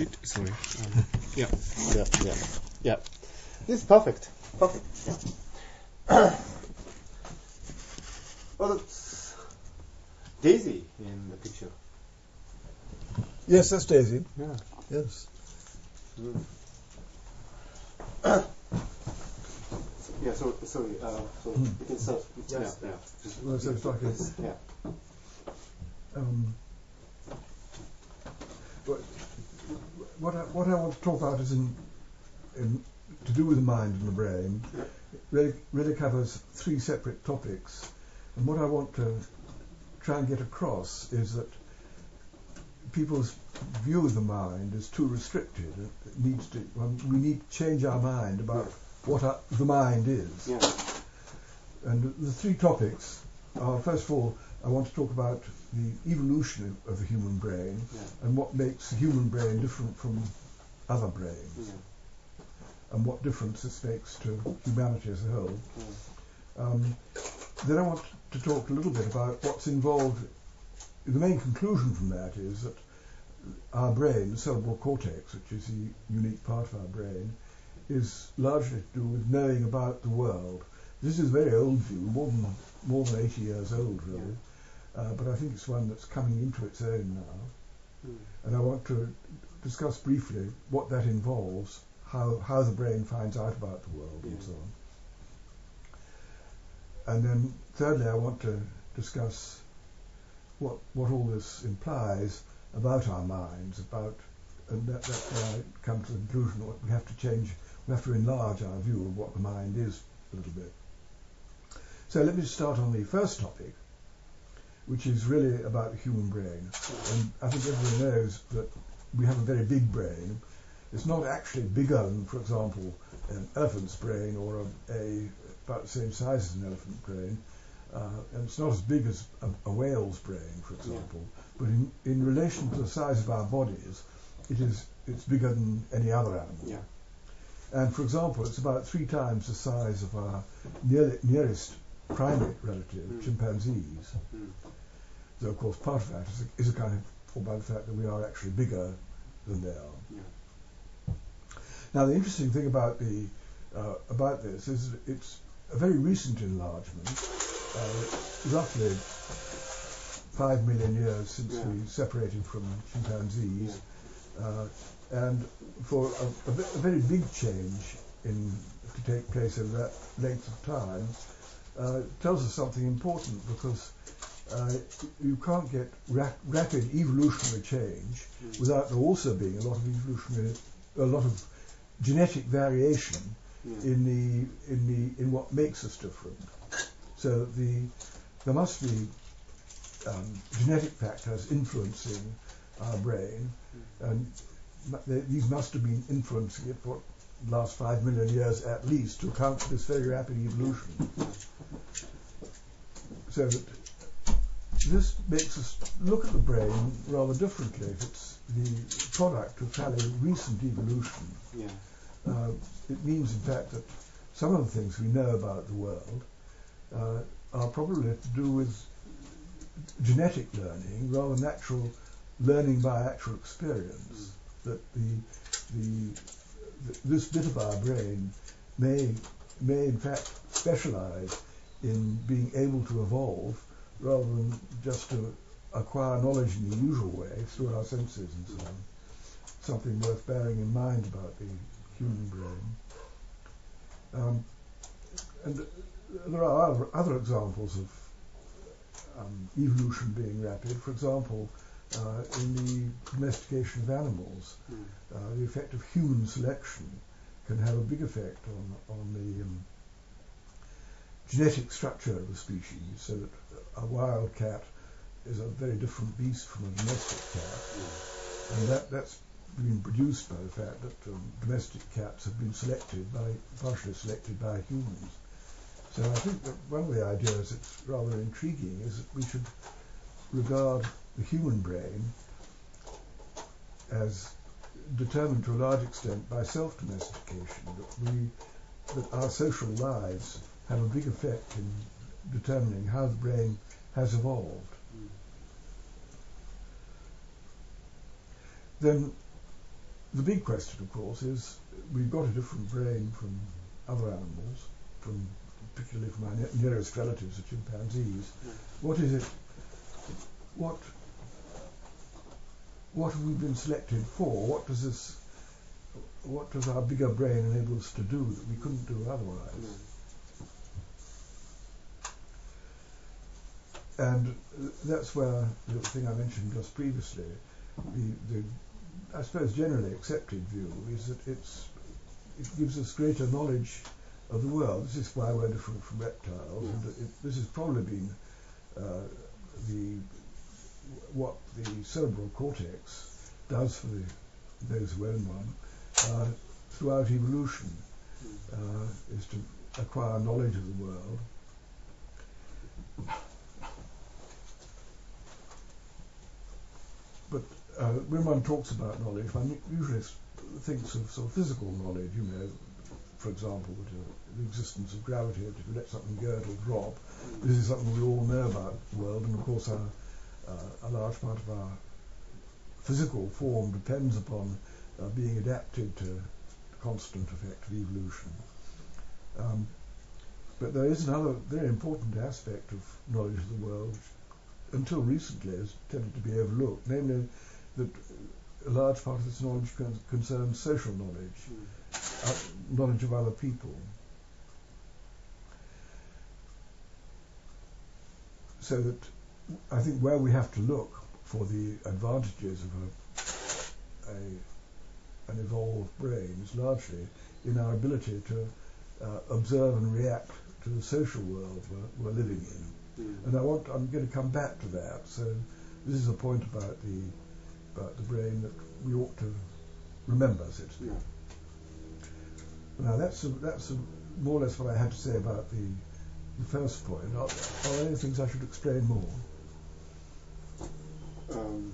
switch it. Sorry. Um, yeah. Yeah, yeah, yeah. This is perfect. Perfect. Yeah. oh, that's Daisy in the picture. Yes, that's Daisy. Yeah. Yes. Mm. yeah. So sorry. Uh, so Hmm. you can start. Yes. Yeah. Yeah. Just, Well, so it's yeah. Um, what, what, I, what I want to talk about is in, in to do with the mind and the brain. It really, really covers three separate topics, and what I want to try and get across is that people's view of the mind is too restricted. It needs to. Well, we need to change our mind about what our, the mind is. Yeah. And the three topics are, first of all, I want to talk about the evolution of, of the human brain Yeah. and what makes the human brain different from other brains Yeah. and what difference this makes to humanity as a whole. Yeah. Um, then I want to talk a little bit about what's involved. The main conclusion from that is that our brain, the cerebral cortex, which is the unique part of our brain, is largely to do with knowing about the world. This is a very old view, more than more than 80 years old, really. Uh, but I think it's one that's coming into its own now. Mm. And I want to discuss briefly what that involves, how, how the brain finds out about the world and so on. And then thirdly, I want to discuss what, what all this implies about our minds, about, and that, that's where I come to the conclusion that we have to change, we have to enlarge our view of what the mind is a little bit. So let me start on the first topic, which is really about the human brain. And I think everyone knows that we have a very big brain. It's not actually bigger than, for example, an elephant's brain or a, a about the same size as an elephant brain. Uh, and it's not as big as a, a whale's brain, for example. But in, in relation to the size of our bodies, it is it's bigger than any other animal. Yeah. And for example, it's about three times the size of our near, nearest primate relative, Mm. chimpanzees. Mm. So of course part of that is, is accounted for by the fact that we are actually bigger than they are. Yeah. Now the interesting thing about the uh, about this is that it's a very recent enlargement, uh, roughly five million years since Yeah. we separated from chimpanzees, Yeah. uh, and for a, a, a very big change in to take place over that length of time uh, tells us something important because uh, you can't get ra- rapid evolutionary change Mm. without there also being a lot of evolutionary, a lot of genetic variation Yeah. in the in the in what makes us different. So the there must be um, genetic factors influencing our brain, and they, these must have been influencing it for the last five million years at least to account for this very rapid evolution. So that this makes us look at the brain rather differently. If it's the product of fairly recent evolution, Yeah. uh, it means, in fact, that some of the things we know about the world uh, are probably to do with genetic learning rather than natural learning by actual experience. That the, the, th this bit of our brain may may in fact specialize in being able to evolve rather than just to acquire knowledge in the usual way through our senses and so on. Something worth bearing in mind about the human brain. Um, and there are other, examples of um, evolution being rapid. For example, uh, in the domestication of animals, Mm. uh, the effect of human selection can have a big effect on, on the um, genetic structure of a species, so that a wild cat is a very different beast from a domestic cat. And that, that's been produced by the fact that um, domestic cats have been selected by, partially selected by humans. So I think that one of the ideas that's rather intriguing is that we should regard the human brain as determined to a large extent by self-domestication, that we, that our social lives have a big effect in determining how the brain has evolved. Then the big question, of course, is we've got a different brain from other animals, from particularly from our nearest relatives, the chimpanzees. What is it? What what have we been selected for? What does this? What does our bigger brain enable us to do that we couldn't do otherwise? And that's where the thing I mentioned just previously, the, the I suppose generally accepted view is that it's it gives us greater knowledge of the world. This is why we're different from reptiles, and it, this has probably been uh, the what the cerebral cortex does for the, those who own one uh, throughout evolution uh, is to acquire knowledge of the world. Uh, when one talks about knowledge, one usually thinks of sort of physical knowledge, you know, for example, uh, the existence of gravity, that if you let something go, it'll drop. This is something we all know about the world, and of course, our, uh, a large part of our physical form depends upon uh, being adapted to the constant effect of evolution. Um, but there is another very important aspect of knowledge of the world, which until recently has tended to be overlooked, namely that a large part of this knowledge con- concerns social knowledge, uh, knowledge of other people. So that I think where we have to look for the advantages of a, a an evolved brain is largely in our ability to uh, observe and react to the social world we're, we're living in. Mm. And I want, I'm going to come back to that. So this is a point about the about the brain that we ought to remember, so to speak. Yeah. Now that's a, that's a, more or less what I had to say about the the first point. Are, are there any things I should explain more? Um,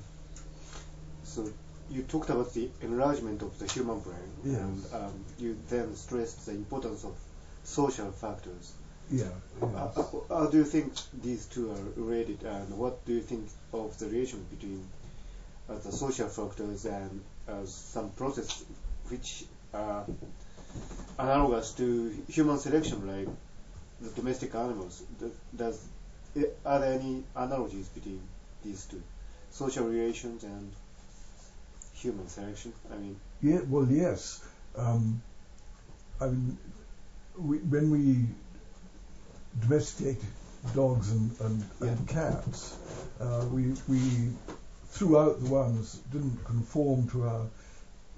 so you talked about the enlargement of the human brain, Yes. and um, you then stressed the importance of social factors. Yeah. Uh, yes. uh, how do you think these two are related, and what do you think of the relation between uh, the social factors and uh, some process which are analogous to human selection, like the domestic animals? Does are there any analogies between these two, social relations and human selection? I mean, Yeah, well, yes. Um, I mean, we, when we domesticate dogs and, and, and cats, uh, we, we threw out the ones that didn't conform to our,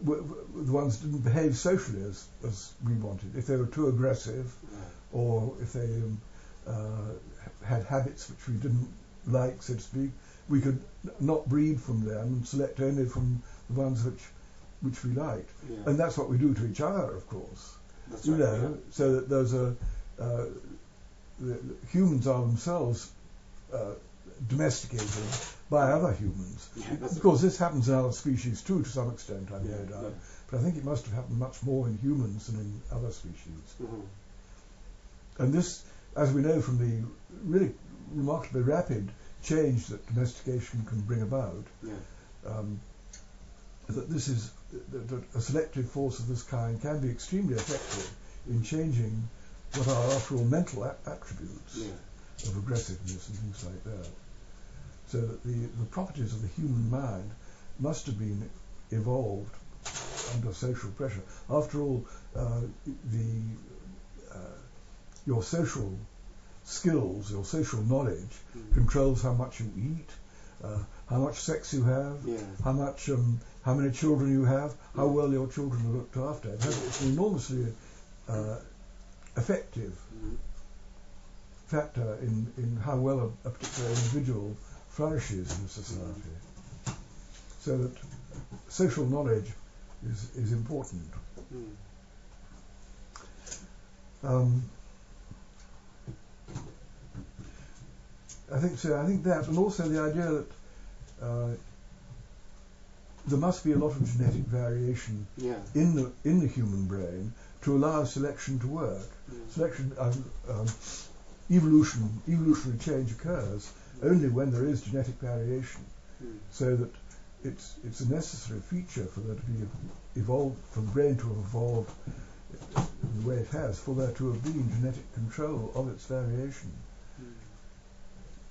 the ones that didn't behave socially as, as we wanted. If they were too aggressive, or if they um, uh, had habits which we didn't like, so to speak, we could n- not breed from them and select only from the ones which which we liked. yeah, And that's what we do to each other, of course. that's You right. know, so that there's a uh, humans are themselves uh, domesticated by other humans. Yeah, Of course, this happens in other species too, to some extent, I've Yeah, no doubt. yeah. But I think it must have happened much more in humans than in other species. Mhm. And this, as we know from the really remarkably rapid change that domestication can bring about, um, that this is that, that a selective force of this kind can be extremely effective in changing what are, after all, mental a- attributes of aggressiveness and things like that. So that the, the properties of the human mind must have been evolved under social pressure. After all, uh, the uh, your social skills, your social knowledge Mhm. controls how much you eat, uh, how much sex you have, Yeah. how much, um, how many children you have, how well your children are looked after. It has, it's an enormously uh, effective Mhm. factor in, in how well a, a particular individual flourishes in society. So that social knowledge is, is important. Mm. Um, I think so. I think that, and also the idea that uh, there must be a lot of genetic variation Yeah. in the in the human brain to allow selection to work. Mm. Selection, um, um, evolution, evolutionary change occurs only when there is genetic variation. Mm. So that it's it's a necessary feature for there to be evolved for the brain to have evolved in the way it has, for there to have been genetic control of its variation,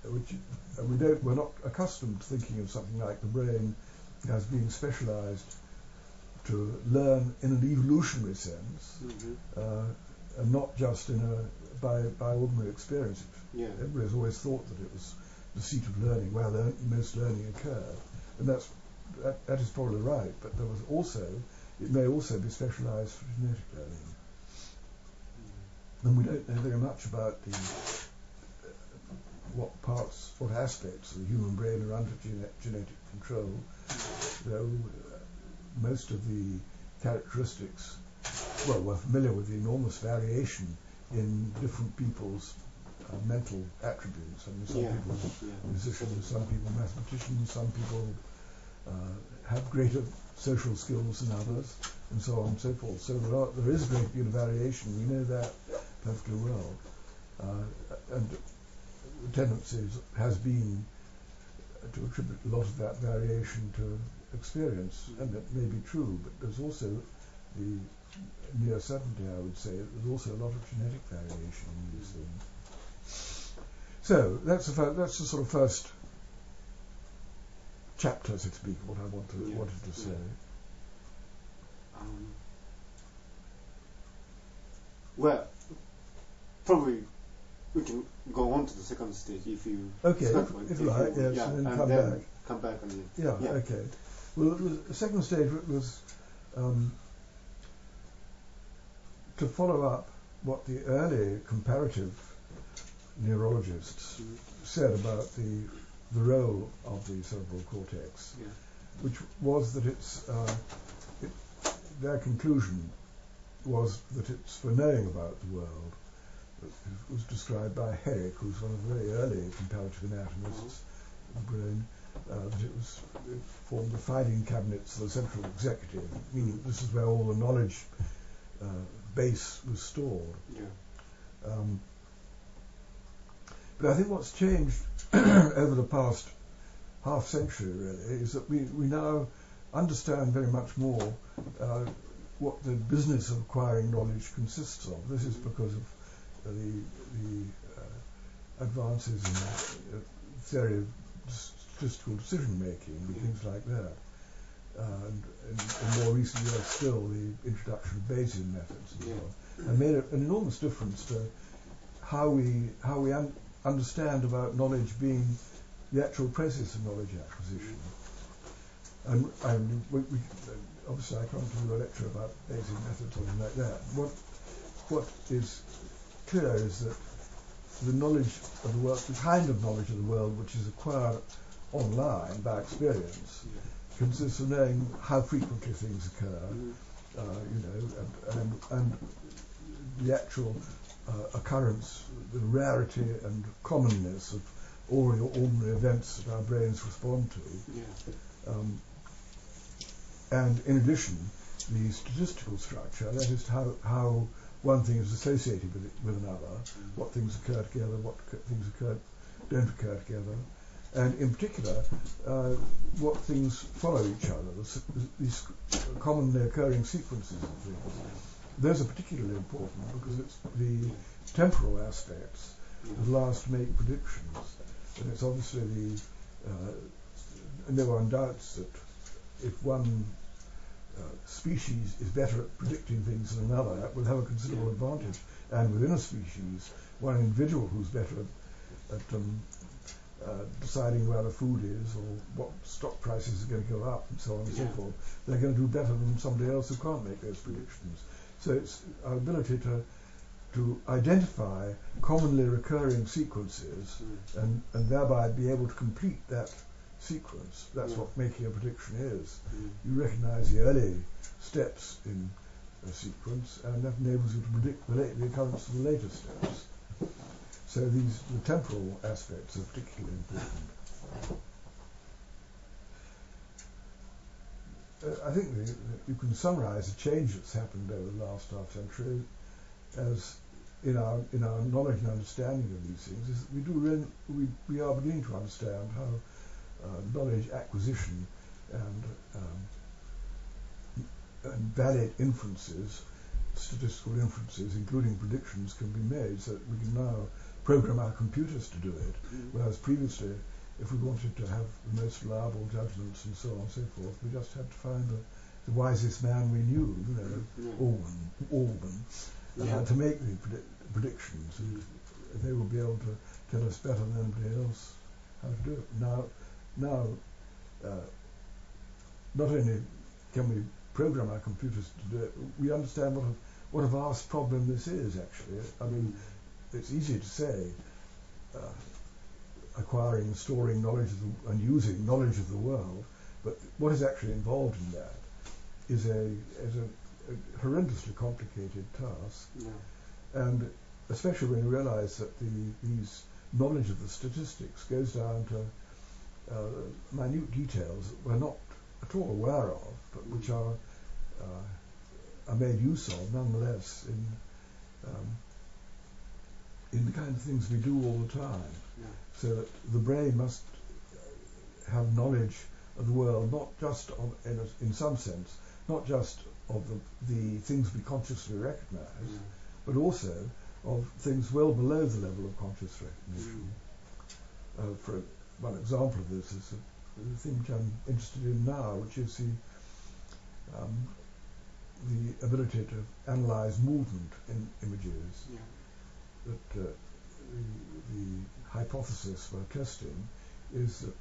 which uh, we don't we're not accustomed to thinking of something like the brain as being specialized to learn in an evolutionary sense, Mhm. uh, and not just in a by by ordinary experience. Yeah. Everybody's always thought that it was the seat of learning, where the most learning occurred, and that's that, that is probably right. But there was also it may also be specialised for genetic learning, and we don't know very much about the what parts, what aspects of the human brain are under gene- genetic control. Though uh, most of the characteristics, well, we're familiar with the enormous variation in different people's mental attributes. I mean, some Yeah. people Yeah. musicians, some people mathematicians, some people uh, have greater social skills than others, and so on and so forth. So there, are, there is a great deal of variation. We know that perfectly well. Uh, and the tendency has been to attribute a lot of that variation to experience, and that may be true, but there's also the near certainty, I would say, there's also a lot of genetic variation in these things. So that's the that's the sort of first chapter, so to speak, what I want to, Yeah, wanted to say. Um, well, probably we can go on to the second stage if you. Okay, if- if you like, yes, yeah, and then and come then back. come back it. Yeah, Yeah. okay. Well, the the second stage was um, to follow up what the early comparative neurologists said about the the role of the cerebral cortex, Yeah. which was that it's uh, it, their conclusion was that it's for knowing about the world. It was described by Herrick, who's one of the very early comparative anatomists of the brain, uh, that it was it formed the filing cabinets of the central executive, meaning this is where all the knowledge uh, base was stored. Yeah. Um, but I think what's changed over the past half century really is that we, we now understand very much more uh, what the business of acquiring knowledge consists of. This is because of uh, the, the uh, advances in the theory of statistical decision making and things like that. Uh, and, and, and more recently still, the introduction of Bayesian methods and so on, and made a, an enormous difference to how we how we un- understand about knowledge being the actual process of knowledge acquisition. And, and we, we, obviously I can't give you a lecture about Bayesian methods or anything like that. What what is clear is that the knowledge of the world, the kind of knowledge of the world which is acquired online by experience, Yeah. consists of knowing how frequently things occur, Mhm. uh, you know, and, and, and the actual uh, occurrence, the rarity and commonness of all the ordinary events that our brains respond to. Yeah. Um, and in addition, the statistical structure, that is how, how one thing is associated with, it, with another, what things occur together, what things occur, don't occur together, and in particular, uh, what things follow each other, these commonly occurring sequences of things. Those are particularly important because it's the temporal aspects that last make predictions. And it's obviously the, uh, no one doubts that if one uh, species is better at predicting things than another, that will have a considerable advantage. And within a species, one individual who's better at, at um, uh, deciding where the food is or what stock prices are going to go up and so on and so forth, they're going to do better than somebody else who can't make those predictions. So it's our ability to to identify commonly recurring sequences Mm. and, and thereby be able to complete that sequence. That's Yeah. what making a prediction is. Mm. You recognize the early steps in a sequence, and that enables you to predict the, late, the occurrence of the later steps. So these the temporal aspects are particularly important. Uh, I think the, you can summarize the change that's happened over the last half century as in our in our knowledge and understanding of these things is that we do we, we are beginning to understand how uh, knowledge acquisition and, um, and valid inferences, statistical inferences, including predictions, can be made so that we can now program our computers to do it, Mm. whereas previously, if we wanted to have the most reliable judgments and so on and so forth, we just had to find the, the wisest man we knew, you know. Alban, Alban Yeah. uh, to make the predi- predictions, and they will be able to tell us better than anybody else how to do it. Now, now, uh, not only can we program our computers to do it, we understand what a, what a vast problem this is. Actually, I mean, it's easy to say. Uh, acquiring, storing knowledge of the, and using knowledge of the world, but what is actually involved in that is a is a, a horrendously complicated task, Yeah. and especially when you realise that the these knowledge of the statistics goes down to uh, minute details that we're not at all aware of, but which are uh, are made use of nonetheless in um, in the kind of things we do all the time. Yeah. So that the brain must have knowledge of the world, not just of, in, a, in some sense, not just of the, the things we consciously recognise, Yeah. but also of things well below the level of conscious recognition. Uh, for one example of this is the, the thing which I'm interested in now, which is the um, the ability to analyse movement in images. Yeah. That uh, the, the hypothesis we're testing is that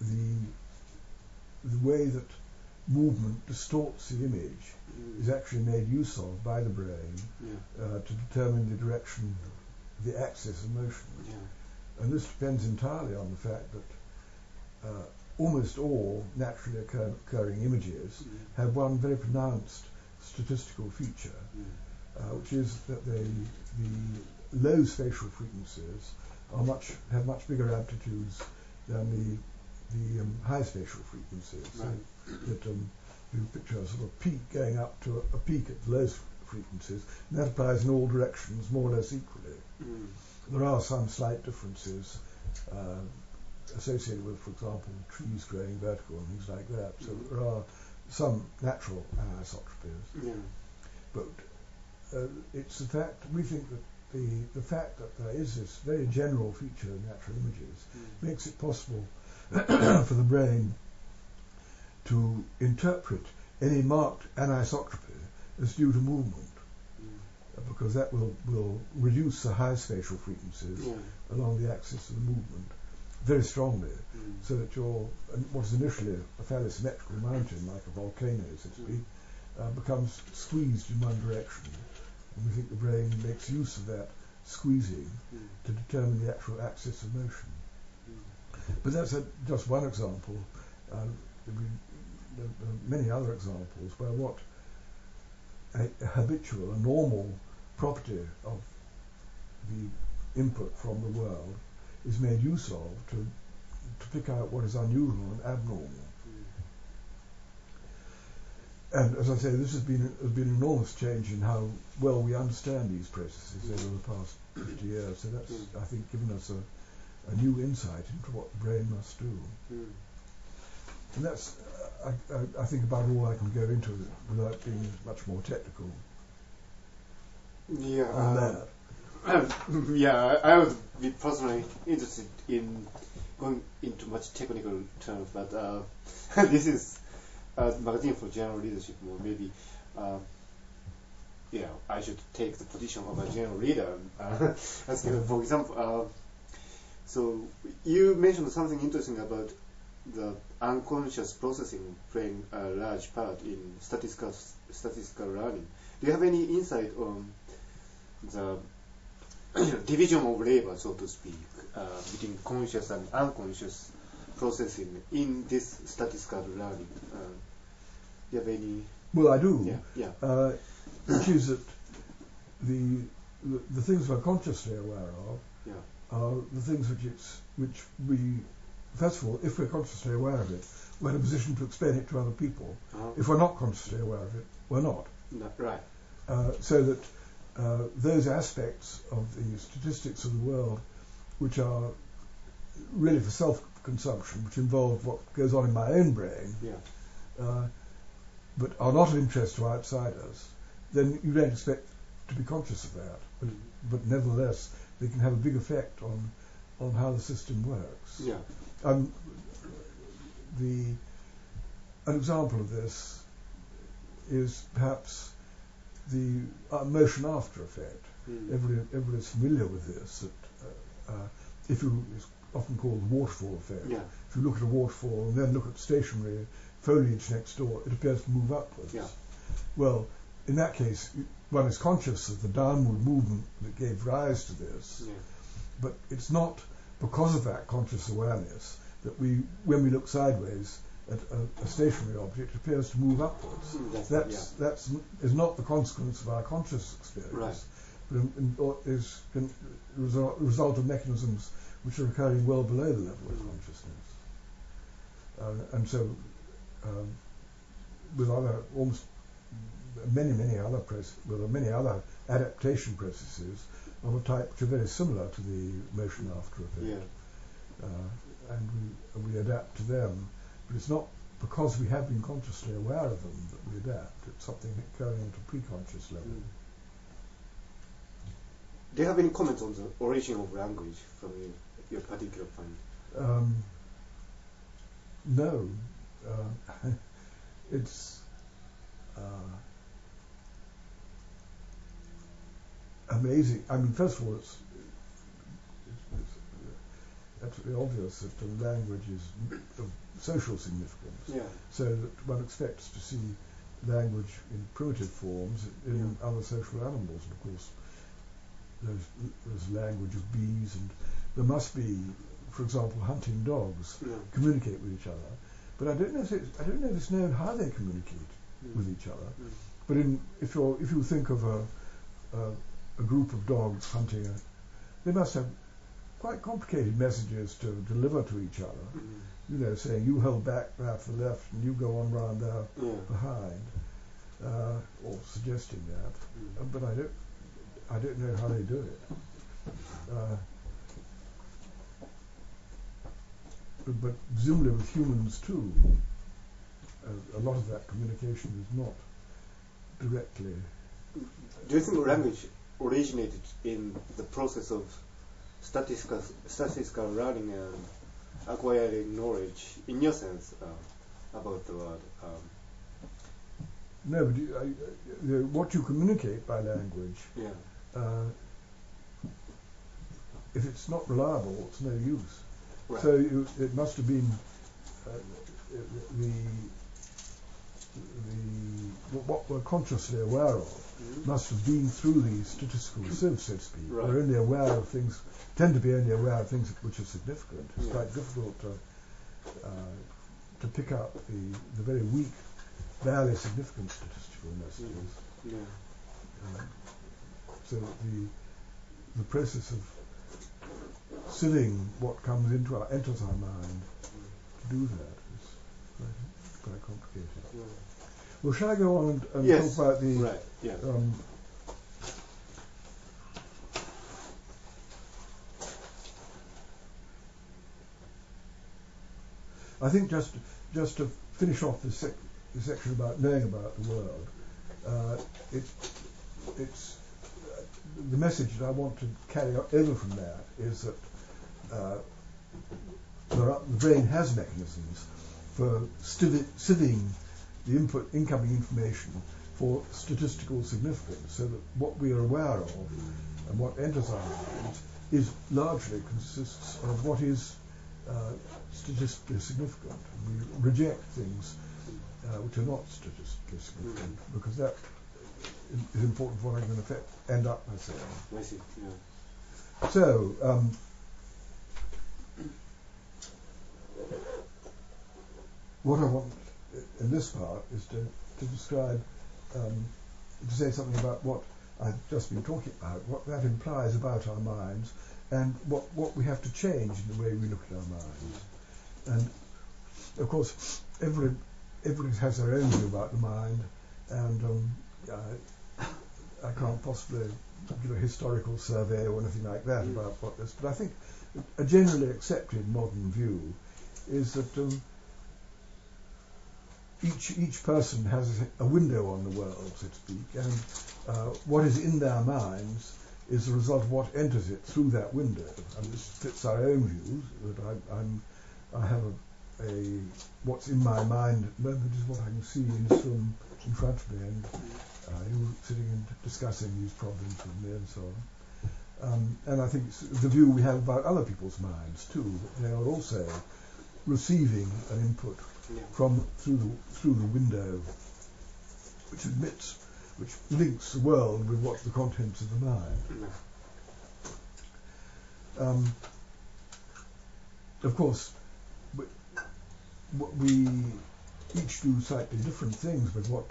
the the way that movement distorts the image Mm. is actually made use of by the brain Yeah. uh, to determine the direction, the axis of motion. Yeah. And this depends entirely on the fact that uh, almost all naturally occur- occurring images Mm. have one very pronounced statistical feature, Mm. Uh, which is that they, the low spatial frequencies are much have much bigger amplitudes than the the um, high spatial frequencies. So Right. that um, you picture a sort of peak going up to a, a peak at the low frequencies, and that applies in all directions more or less equally. Mm. There are some slight differences uh, associated with, for example, trees growing vertical and things like that. So Mhm. there are some natural anisotropies, Yeah. but uh, it's the fact we think that the the fact that there is this very general feature in natural images Mm. makes it possible for the brain to interpret any marked anisotropy as due to movement, Mm. because that will, will reduce the high spatial frequencies Yeah. along the axis of the movement very strongly, Mm. so that your what is initially a fairly symmetrical mountain, like a volcano, so to speak, uh, becomes squeezed in one direction. And we think the brain makes use of that squeezing Mm. to determine the actual axis of motion. Mm. But that's a, just one example. We, there are many other examples where what a, a habitual, a normal property of the input from the world is made use of to, to pick out what is unusual and abnormal. And as I say, this has been has been an enormous change in how well we understand these processes Mm. over the past 50 years. So that's, Mm. I think, given us a, a new insight into what the brain must do. Mm. And that's, uh, I, I, think, about all I can go into without being much more technical Yeah. uh. Um, yeah, I I would be personally interested in going into much technical terms, but uh, this is a magazine for general leadership, or maybe, uh, yeah, I should take the position of a general leader. Uh, uh, for example, uh, so you mentioned something interesting about the unconscious processing playing a large part in statistical statistical learning. Do you have any insight on the division of labor, so to speak, uh, between conscious and unconscious processing in this statistical learning. Uh, do you have any? Well, I do. Yeah, yeah. Uh, which is that the, the the things we're consciously aware of Yeah. are the things which it's which we first of all, if we're consciously aware of it, we're in a position to explain it to other people. Uh, If we're not consciously aware of it, we're not. no, right. Uh, so that uh, those aspects of the statistics of the world, which are really for self consumption, which involve what goes on in my own brain, Yeah. uh, but are not of interest to outsiders, then you don't expect to be conscious of that. But, but nevertheless, they can have a big effect on on how the system works. Yeah. Um, the an example of this is perhaps the uh, motion after effect. Mm. Everybody, everybody's familiar with this. That uh, uh, if you, often called the waterfall effect. Yeah. If you look at a waterfall and then look at stationary foliage next door, it appears to move upwards. Yeah. Well, in that case, one is conscious of the downward movement that gave rise to this, Yeah. but it's not because of that conscious awareness that we, when we look sideways at a, a stationary object, it appears to move upwards. Mm, That's, That's that's is not the consequence of our conscious experience, Right. but in, in, or is can result, result of mechanisms which are occurring well below the level of consciousness. Uh, and so, um, with other almost many many other process, well, there are many other adaptation processes of a type which are very similar to the motion after effect Yeah. uh, and we, we adapt to them. But it's not because we have been consciously aware of them that we adapt. It's something occurring at a pre-conscious level. Mm. Do you have any comments on the origin of language from your, particular point? Um, no, uh, it's uh, amazing. I mean, first of all, it's, it's, it's absolutely obvious that the language is of social significance. Yeah. so that one expects to see language in primitive forms in other social animals. And of course, there's, there's language of bees, and there must be, for example, hunting dogs Yeah. communicate with each other. But I don't know if it's, I don't know if it's known how they communicate Mm. with each other. Mm. But in, if you if you think of a, a a group of dogs hunting, a, they must have quite complicated messages to deliver to each other Mm. you know, saying you hold back there left and you go on round there Yeah. behind, uh, or suggesting that. Uh, Mm. but I don't, I don't know how they do it. Uh, but, presumably with humans too, uh, a lot of that communication is not directly. Do you think language originated in the process of statistical, statistical learning and acquiring knowledge, in your sense, uh, about the world? Um, No, but you, I, uh, what you communicate by language, yeah. uh, if it's not reliable, it's no use. Right. So you, it must have been uh, the the what we're consciously aware of Mhm. must have been through these statistical sieves, so to speak. Right. We're only aware of things, tend to be only aware of things which are significant. It's Yeah. quite difficult to uh, to pick up the the very weak, barely significant statistical messages. Yeah. Um, so the the process of sieving what comes into our enters our mind to do that is quite, quite complicated. Yeah. Well, shall I go on and, and Yes. talk about the Right. Yeah. um, I think just just to finish off this, sec- this section about knowing about the world, uh, it, it's uh, the message that I want to carry over from that is that uh, the brain has mechanisms for sieving the input incoming information for statistical significance, so that what we are aware of and what enters our minds is largely consists of what is uh, statistically significant. We reject things uh, which are not statistically significant because that is important for what I'm going to end up by saying. I see. Yeah. So, um, what I want in this part is to, to describe, um, to say something about what I've just been talking about, what that implies about our minds, and what, what we have to change in the way we look at our minds. And of course, every, everybody has their own view about the mind, and um, I, I can't possibly give a historical survey or anything like that Mm. about what this, but I think a generally accepted modern view is that um, each each person has a window on the world, so to speak, and uh, what is in their minds is the result of what enters it through that window. And this fits our own views. That I, I have a, a what's in my mind at the moment is what I can see in this room in front of me, and uh, you sitting and discussing these problems with me and so on. Um, and I think the view we have about other people's minds too, they are also receiving an input Yeah. from through the through the window, which admits, which links the world with what the contents of the mind. Yeah. Um, of course, we, we each do slightly different things, but what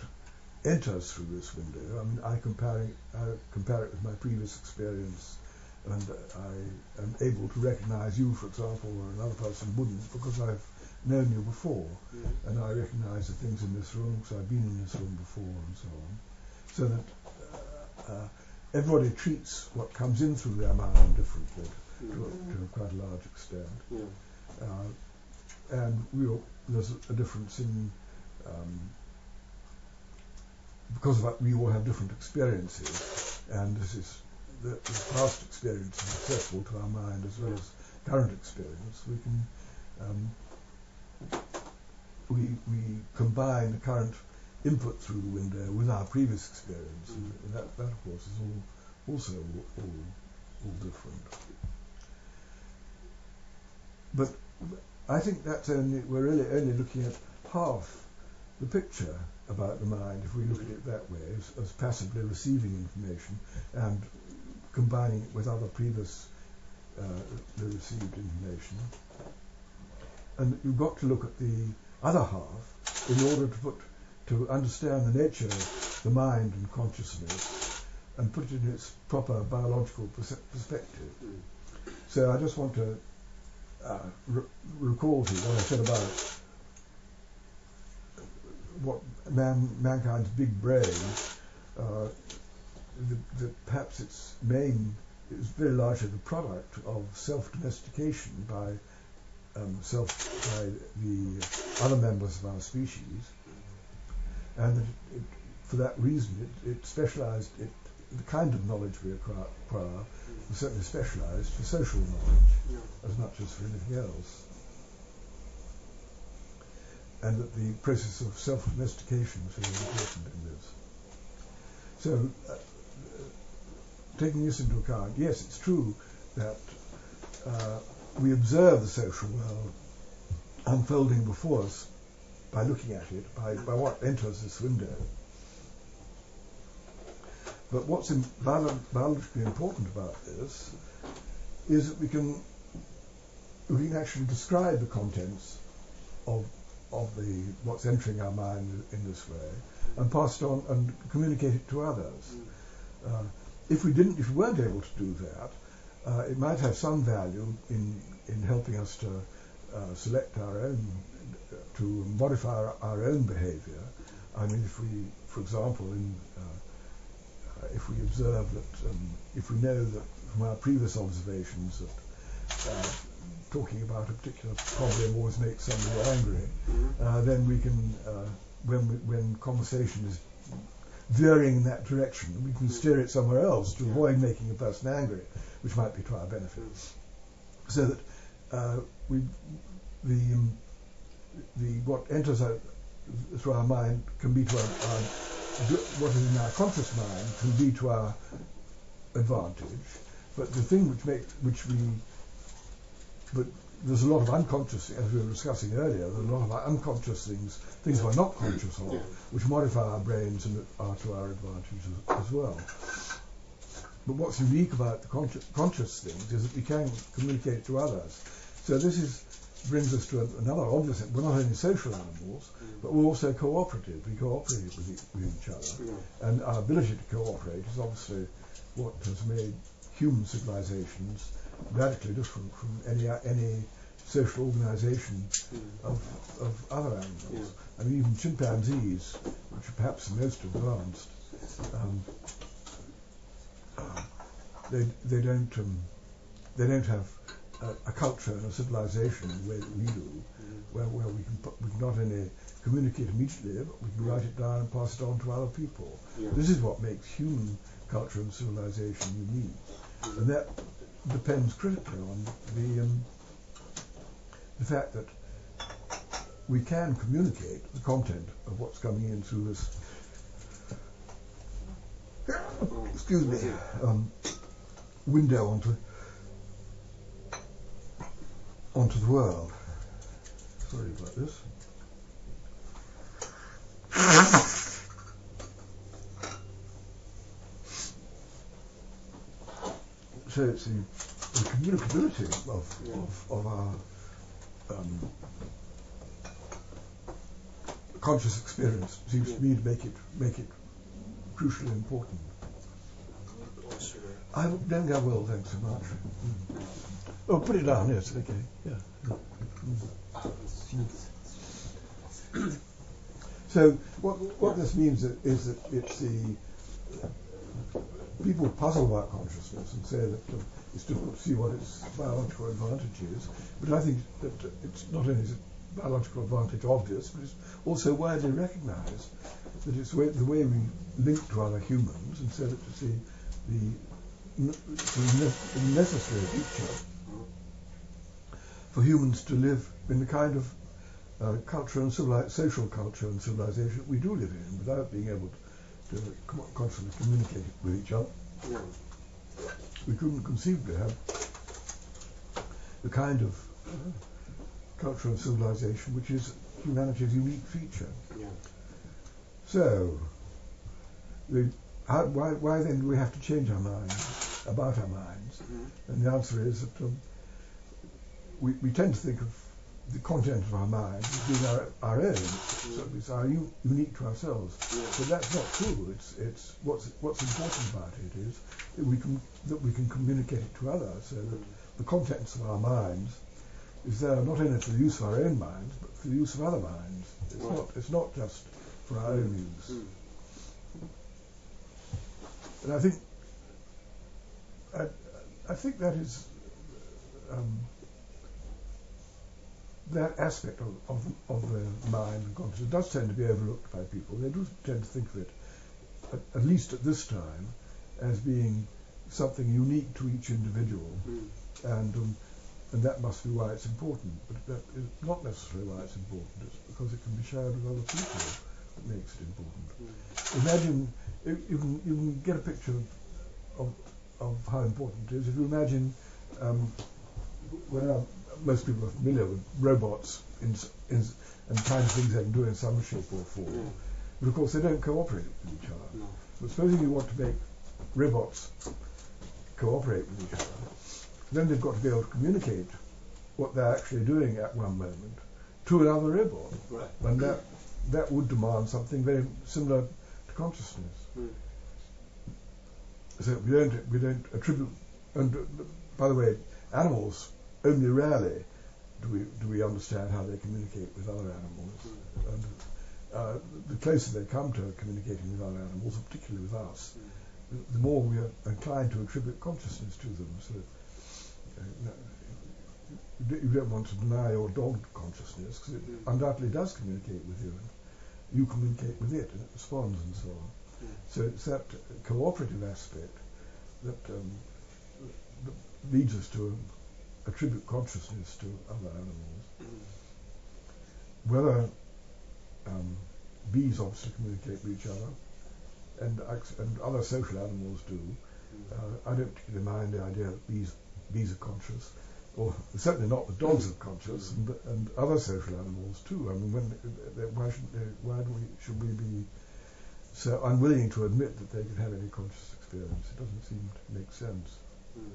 enters through this window. I mean, I compare it, I compare it with my previous experience, and I am able to recognise you, for example, or another person wouldn't, because I've known you before, Yeah. and I recognise the things in this room because I've been in this room before, and so on. So that uh, uh, everybody treats what comes in through their mind differently to, Yeah. to quite a large extent. Yeah. Uh, and we all, there's a difference in um, because of that we all have different experiences, and this is the, the past experience is accessible to our mind as well as current experience. We can um, we we combine the current input through the window with our previous experience, and Mhm. that that of course is all also all all, all different. But I think that's only we're really only looking at half the picture about the mind if we look at it that way, as, as passively receiving information and combining it with other previous uh, received information. And you've got to look at the other half in order to put to understand the nature of the mind and consciousness and put it in its proper biological perspective. So I just want to uh, re- recall to you what I said about what man, mankind's big brain, uh, that, that perhaps its main is very largely the product of self-domestication by um, self by the other members of our species, and that it, it, for that reason it, it specialised it the kind of knowledge we acquire, is certainly specialised for social knowledge Yeah. as much as for anything else. And that the process of self-domestication is very important in this. So, uh, taking this into account, yes, it's true that uh, we observe the social world unfolding before us by looking at it, by, by what enters this window. But what's bio- biologically important about this is that we can we can actually describe the contents of of the what's entering our mind in this way and pass it on and communicate it to others. Mm. Uh, if we didn't, if we weren't able to do that, uh, it might have some value in in helping us to uh, select our own, to modify our, our own behaviour. I mean, if we, for example, in uh, if we observe that, um, if we know that from our previous observations that uh, talking about a particular problem always makes somebody angry, Mhm. uh, then we can, uh, when we, when conversation is veering in that direction, we can steer it somewhere else to avoid making a person angry, which might be to our benefit. So that uh, we, the, um, the what enters out through our mind can be to our, our what is in our conscious mind can be to our advantage, but the thing which makes which we but there's a lot of unconscious, as we were discussing earlier, there's a lot of unconscious things, things we're not conscious of, which modify our brains and are to our advantage as, as well. But what's unique about the conscious, conscious things is that we can communicate to others. So this is brings us to another obvious. Thing. We're not only social animals, Mm. but we're also cooperative. We cooperate with, e- with each other, Yeah. and our ability to cooperate is obviously what has made human civilizations radically different from any any social organisation Mm. of, of other animals. Yeah. I mean, even chimpanzees, which are perhaps the most advanced, um, uh, they they don't um, they don't have a, a culture and a civilization the way that we do, Mm. where, where we can we can not only communicate immediately, but we can write it down and pass it on to other people. Yeah. This is what makes human culture and civilization unique, Mm. and that depends critically on the um, the fact that we can communicate the content of what's coming in through this. Excuse me. Um, window onto onto the world. Sorry about this. So it's the, the communicability of, Yeah. of, of our um, conscious experience seems to me to make it make it crucially important. I don't I will, thanks so much. Mm. Oh, put it down, yes, okay. Yeah. Ah, So what what this means is that it's the people puzzle about consciousness and say that um, it's difficult to see what its biological advantage is. But I think that it's not only a biological advantage obvious, but it's also widely recognised that it's way, the way we link to other humans, and so that it's the the, the necessary feature for humans to live in the kind of uh, culture and civili- social culture and civilization that we do live in without being able to, to constantly communicate with each other. Yeah. We couldn't conceivably have the kind of uh, culture and civilization which is humanity's unique feature. Yeah. So, the, how, why, why then do we have to change our minds about our minds? Mhm. And the answer is that um, we, we tend to think of the content of our mind being our, our own. So it's our u- unique to ourselves. Yeah. But that's not true. It's it's what's what's important about it is that we can that we can communicate it to others, so that the contents of our minds is there not only for the use of our own minds, but for the use of other minds. It's Right. not it's not just for our own use. Mm. And I think I, I think that is um, that aspect of, of, of the mind and consciousness does tend to be overlooked by people. They do tend to think of it, at, at least at this time, as being something unique to each individual, Mm. and um, and that must be why it's important. But that is not necessarily why it's important. It's because it can be shared with other people that makes it important. Mm. Imagine you, you can you can get a picture of, of how important it is if you imagine um, when our, most people are familiar with robots in, in, and of things they can do in some shape or form. Yeah. But of course they don't cooperate with each other. No. But supposing you want to make robots cooperate with each other, then they've got to be able to communicate what they're actually doing at one moment to another robot. Right. And that, that would demand something very similar to consciousness. Mm. So we don't we don't attribute. And by the way, animals only rarely do we do we understand how they communicate with other animals. And uh, the closer they come to communicating with other animals, particularly with us, the- more we are inclined to attribute consciousness to them. So uh, you don't- want to deny your dog consciousness because it Mm. undoubtedly does communicate with you, and you communicate with it, and it responds and so on. Mm. So it's that cooperative aspect that, um, that leads us to attribute consciousness to other animals. Mm. Whether um, bees obviously communicate with each other, and, and other social animals do. Uh, I don't particularly mind the idea that bees bees are conscious, or certainly not that dogs are conscious, and, and other social animals too. I mean, when why should they, why do we should we be so unwilling to admit that they can have any conscious experience? It doesn't seem to make sense. Mm.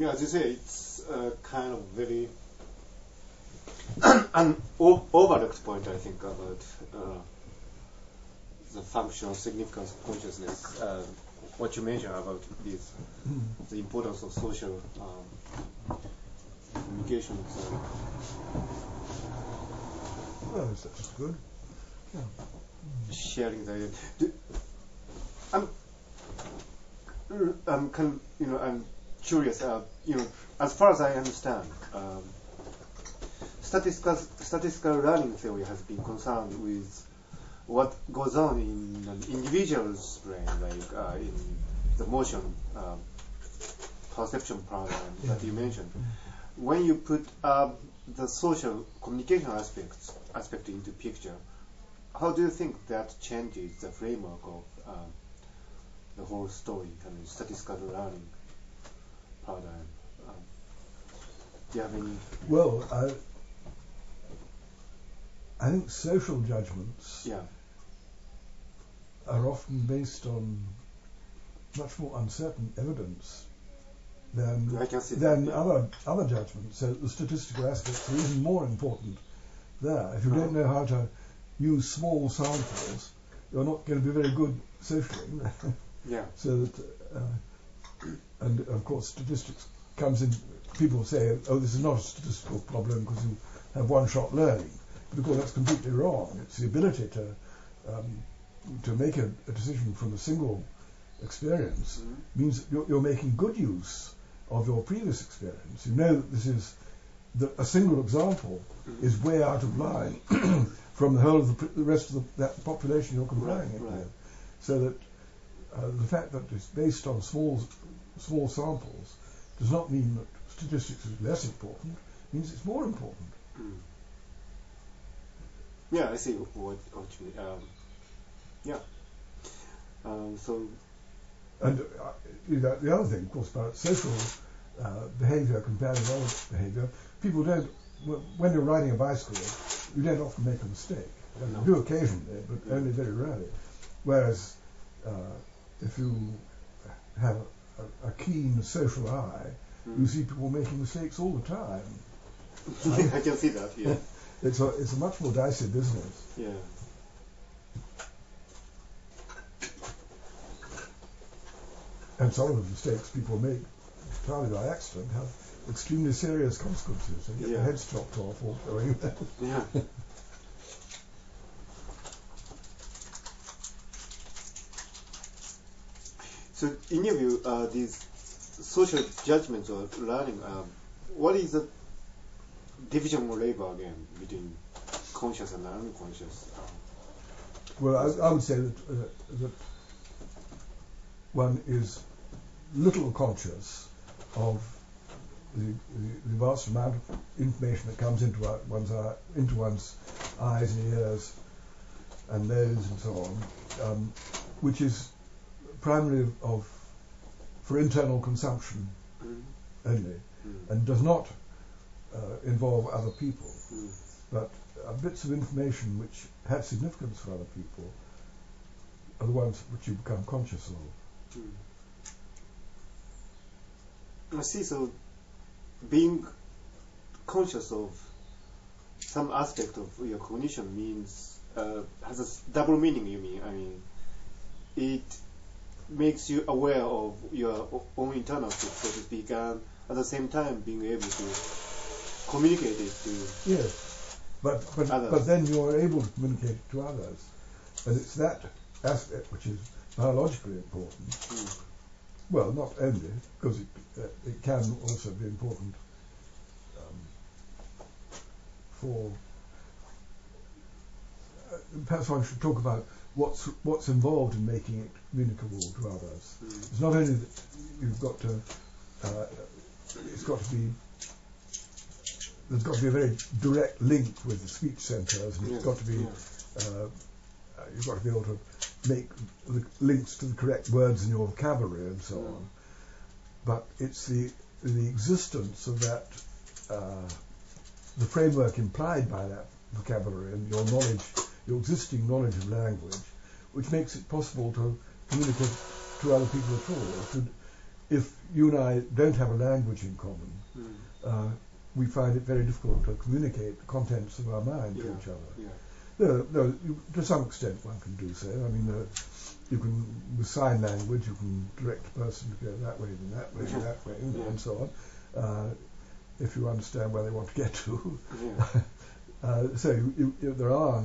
Yeah, as you say, it's uh, kind of very an o- overlooked point, I think, about uh, the functional significance of consciousness. Uh, what you mentioned about this, the importance of social um, communication. So, Well, that's, that's good. sharing the. Do, um, mm, I'm kind of, you know, I'm curious. Uh, you know, as far as I understand, um, statistical statistical learning theory has been concerned with what goes on in an individual's brain, like uh, in the motion uh, perception problem Yeah. that you mentioned. When you put um, the social communication aspects aspect into picture, how do you think that changes the framework of um, the whole story and statistical learning paradigm? Um, do you have any? Well, I, I think social judgments Yeah. are often based on much more uncertain evidence than I can see that, than yeah. other other judgments. So the statistical aspects are even more important there. If you don't know how to use small samples, you're not going to be very good socially. Yeah. so that, uh, and of course, statistics comes in. People say, "Oh, this is not a statistical problem because you have one-shot learning." But of course, that's completely wrong. It's the ability to um, to make a, a decision from a single experience Mhm. means that you're, you're making good use of your previous experience. You know that this is that a single example Mhm. is way out of line from the whole of the, the rest of the, that population you're comparing Right, it right. with. So that uh, the fact that it's based on small small samples does not mean that statistics is less important. It means it's more important. Mm. Yeah, I see what, what you mean. Um, yeah. Um, so, And uh, the other thing, of course, about social uh, behaviour compared with other behaviour, people don't. When you're riding a bicycle, you don't often make a mistake. And No. You do occasionally, but only very rarely. Whereas uh, if you have a, a keen social eye, you mm. see people making mistakes all the time. I can see that. Yeah. It's a it's a much more dicey business. yeah. And some of the mistakes people make entirely by accident have extremely serious consequences. They get Yeah. their heads chopped off or going Yeah. So, in your view, uh, these social judgments or learning, um, what is the division of labor again between conscious and unconscious? Well, I, I would say that uh, that one is little conscious of the, the, the vast amount of information that comes into one's eye, into one's eyes and ears and nose and so on, um, which is primarily of, for internal consumption mm, only mm, and does not uh, involve other people. mm, But uh, bits of information which have significance for other people are the ones which you become conscious of. mm. I see. So, being conscious of some aspect of your cognition means uh, has a double meaning. You mean? I mean, it makes you aware of your own internal state, so to speak, and at the same time being able to communicate it to. Yes, but but, Others. but then you are able to communicate it to others, and it's that aspect which is biologically important. Mm, Well, not only because it uh, it can also be important um, for. Uh, perhaps one should talk about what's what's involved in making it communicable to others. mm, It's not only that you've got to, uh, it's got to be, there's got to be a very direct link with the speech centres, and yeah, it's got to be, yeah, uh, uh, you've got to be able to make the links to the correct words in your vocabulary and so Yeah. on. But it's the the existence of that, uh, the framework implied by that vocabulary and your knowledge, your existing knowledge of language, which makes it possible to communicate to other people at all. If, you and I don't have a language in common, mm, uh, we find it very difficult to communicate the contents of our mind to each other. yeah, No, no, you, to some extent one can do so. I mean, uh, you can, with sign language, you can direct a person to go that way, then that way, and that way, and, Yeah. and so on, uh, if you understand where they want to get to. yeah, Uh, so you, you- there are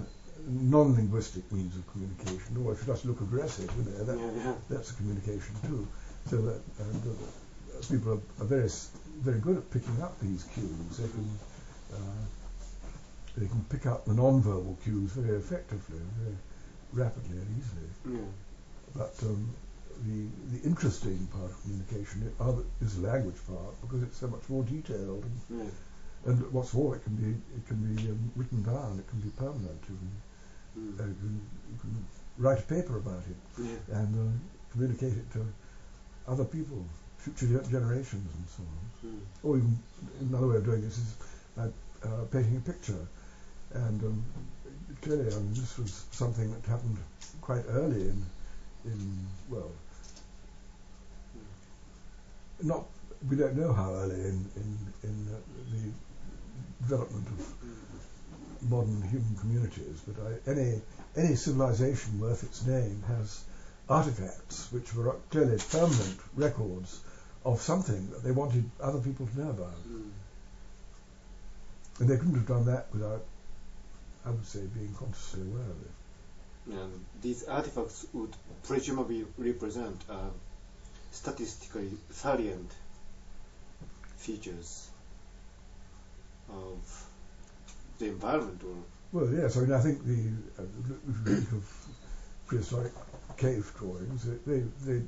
non-linguistic means of communication, or if you just look aggressive, you know, that, yeah, yeah. that's a communication too. so that and, uh, people are, are very very good at picking up these cues. They can uh, they can pick up the non-verbal cues very effectively, very rapidly and easily. Yeah. But um, the the interesting part of communication i- are the- is the language part because it's so much more detailed. And, and what's more, it can be it can be um, written down. It can be permanent. Can, Mm. uh, you can, you can write a paper about it Yeah. and uh, communicate it to other people, future generations, and so on. Mm. Or even another way of doing this is by uh, painting a picture. And um, clearly, I mean, this was something that happened quite early in, in well, not we don't know how early in in, in uh, the development of Mm. Modern human communities, but I, any any civilization worth its name has artifacts which were clearly permanent records of something that they wanted other people to know about, Mm. and they couldn't have done that without, I would say, being consciously aware of it. And these artifacts would presumably represent uh, statistically salient features of the environment or Well, yes, I mean, I think the uh, of prehistoric cave drawings, they, they,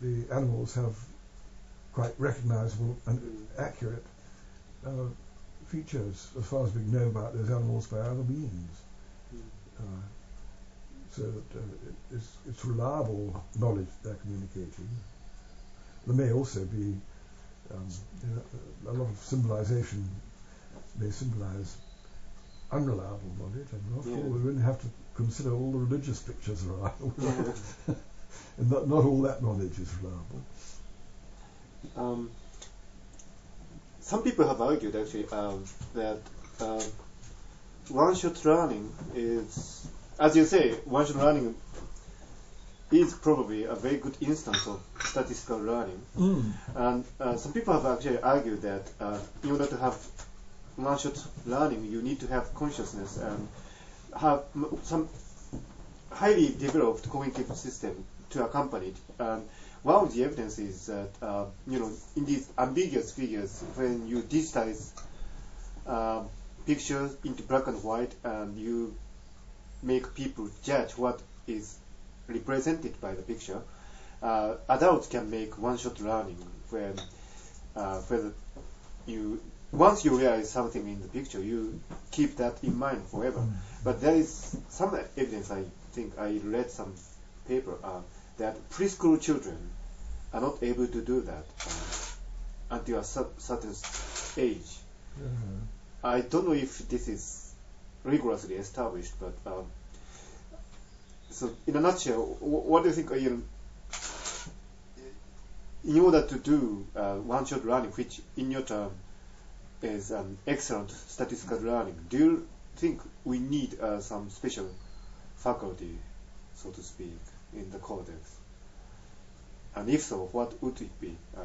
the animals have quite recognisable and accurate uh, features as far as we know about those animals by other means. Uh, so that uh, it's, it's reliable knowledge they're communicating. There may also be um, you know, a lot of symbolization may symbolize unreliable knowledge, and after Yeah. all, we wouldn't have to consider all the religious pictures are, Yeah. and not, not all that knowledge is reliable. Um, some people have argued actually um, that um, one-shot learning is, as you say, one-shot learning is probably a very good instance of statistical learning. And uh, some people have actually argued that uh, in order to have one-shot learning, you need to have consciousness and have some highly developed cognitive system to accompany it. And one of the evidence is that uh, you know in these ambiguous figures, when you digitize uh, pictures into black and white, and you make people judge what is represented by the picture, uh, adults can make one-shot learning when uh, whether you once you realize something in the picture, you keep that in mind forever. Mm. But there is some evidence. I think I read some paper uh, that preschool children are not able to do that uh, until a cer- certain age. Yeah. I don't know if this is rigorously established, but um, so in a nutshell, wh- what do you think? In order to do uh, one-shot learning, which in your term is um, excellent statistical learning, do you think we need uh, some special faculty, so to speak, in the cortex? And if so, what would it be? Uh,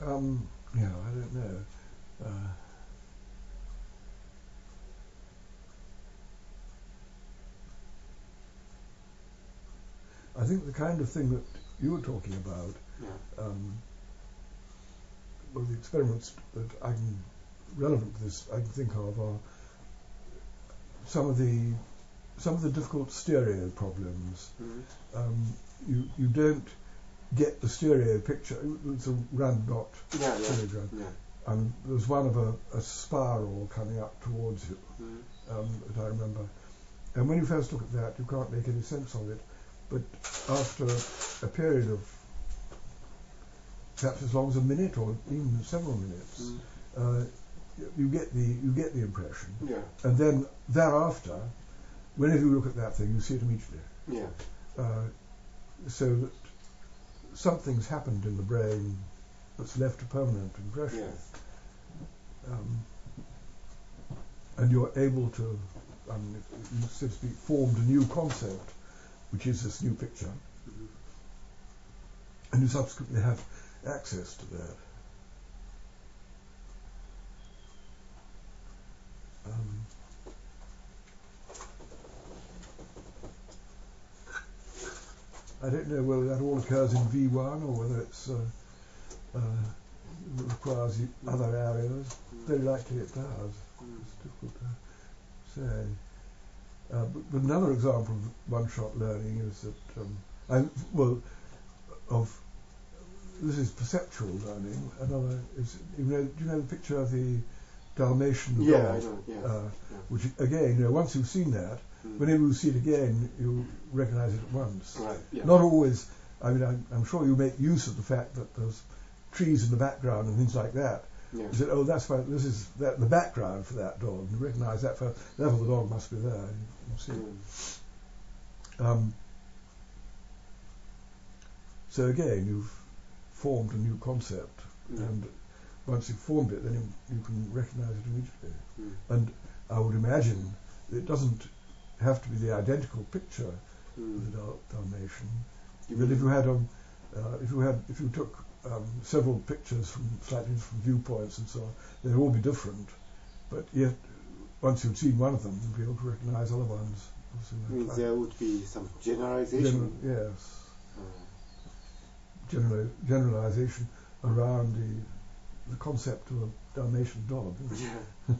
Um, yeah, I don't know. Uh, I think the kind of thing that you were talking about, yeah. um, well, the experiments that I can relevant to this I can think of are some of the some of the difficult stereo problems. Mhm. Um, you you don't get the stereo picture. It's a round dot Yeah, yeah. stereogram. Yeah. and there's one of a, a spiral coming up towards you Mhm. um, that I remember. And when you first look at that, you can't make any sense of it. But after a period of perhaps as long as a minute or even several minutes, Mhm. uh, you- get the you get the impression. Yeah. And then thereafter, whenever you look at that thing, you see it immediately. Yeah. Uh, so that something's happened in the brain that's left a permanent impression. Yeah. um, and you're able to, um, so to speak, formed a new concept, which is this new picture, and you subsequently have access to that. Um, I don't know whether that all occurs in V1 or whether it's uh, uh, requires other areas. Very likely it does. It's difficult to say. Uh, but, but, another example of one-shot learning is that, um, I, well, of this is perceptual learning. Another is, you know, do you know the picture of the Dalmatian yeah, dog? I know, yeah, uh, yeah. Which again, you know, once you've seen that, Mm. whenever you see it again, you recognise it at once. Right. Yeah. Not always. I mean, I'm, I'm sure you make use of the fact that there's trees in the background and things like that. Yeah. You said, oh, that's why this is that, the background for that dog. You recognise that for therefore the dog must be there. You, see. Mm. Um, so again, you've formed a new concept, Yeah. and once you've formed it, then you, you can recognise it immediately. Mm. And I would imagine it doesn't have to be the identical picture Mm. of the Dal- Dalmatian. You But if you had um, uh, if you had if you took um, several pictures from slightly different viewpoints and so on, they'd all be different. But yet, once you'd seen one of them, you'd be able to recognise other ones. means type. there would be some generalization. General- yes, Uh, general, generalisation around the the concept of a Dalmatian dog. yeah.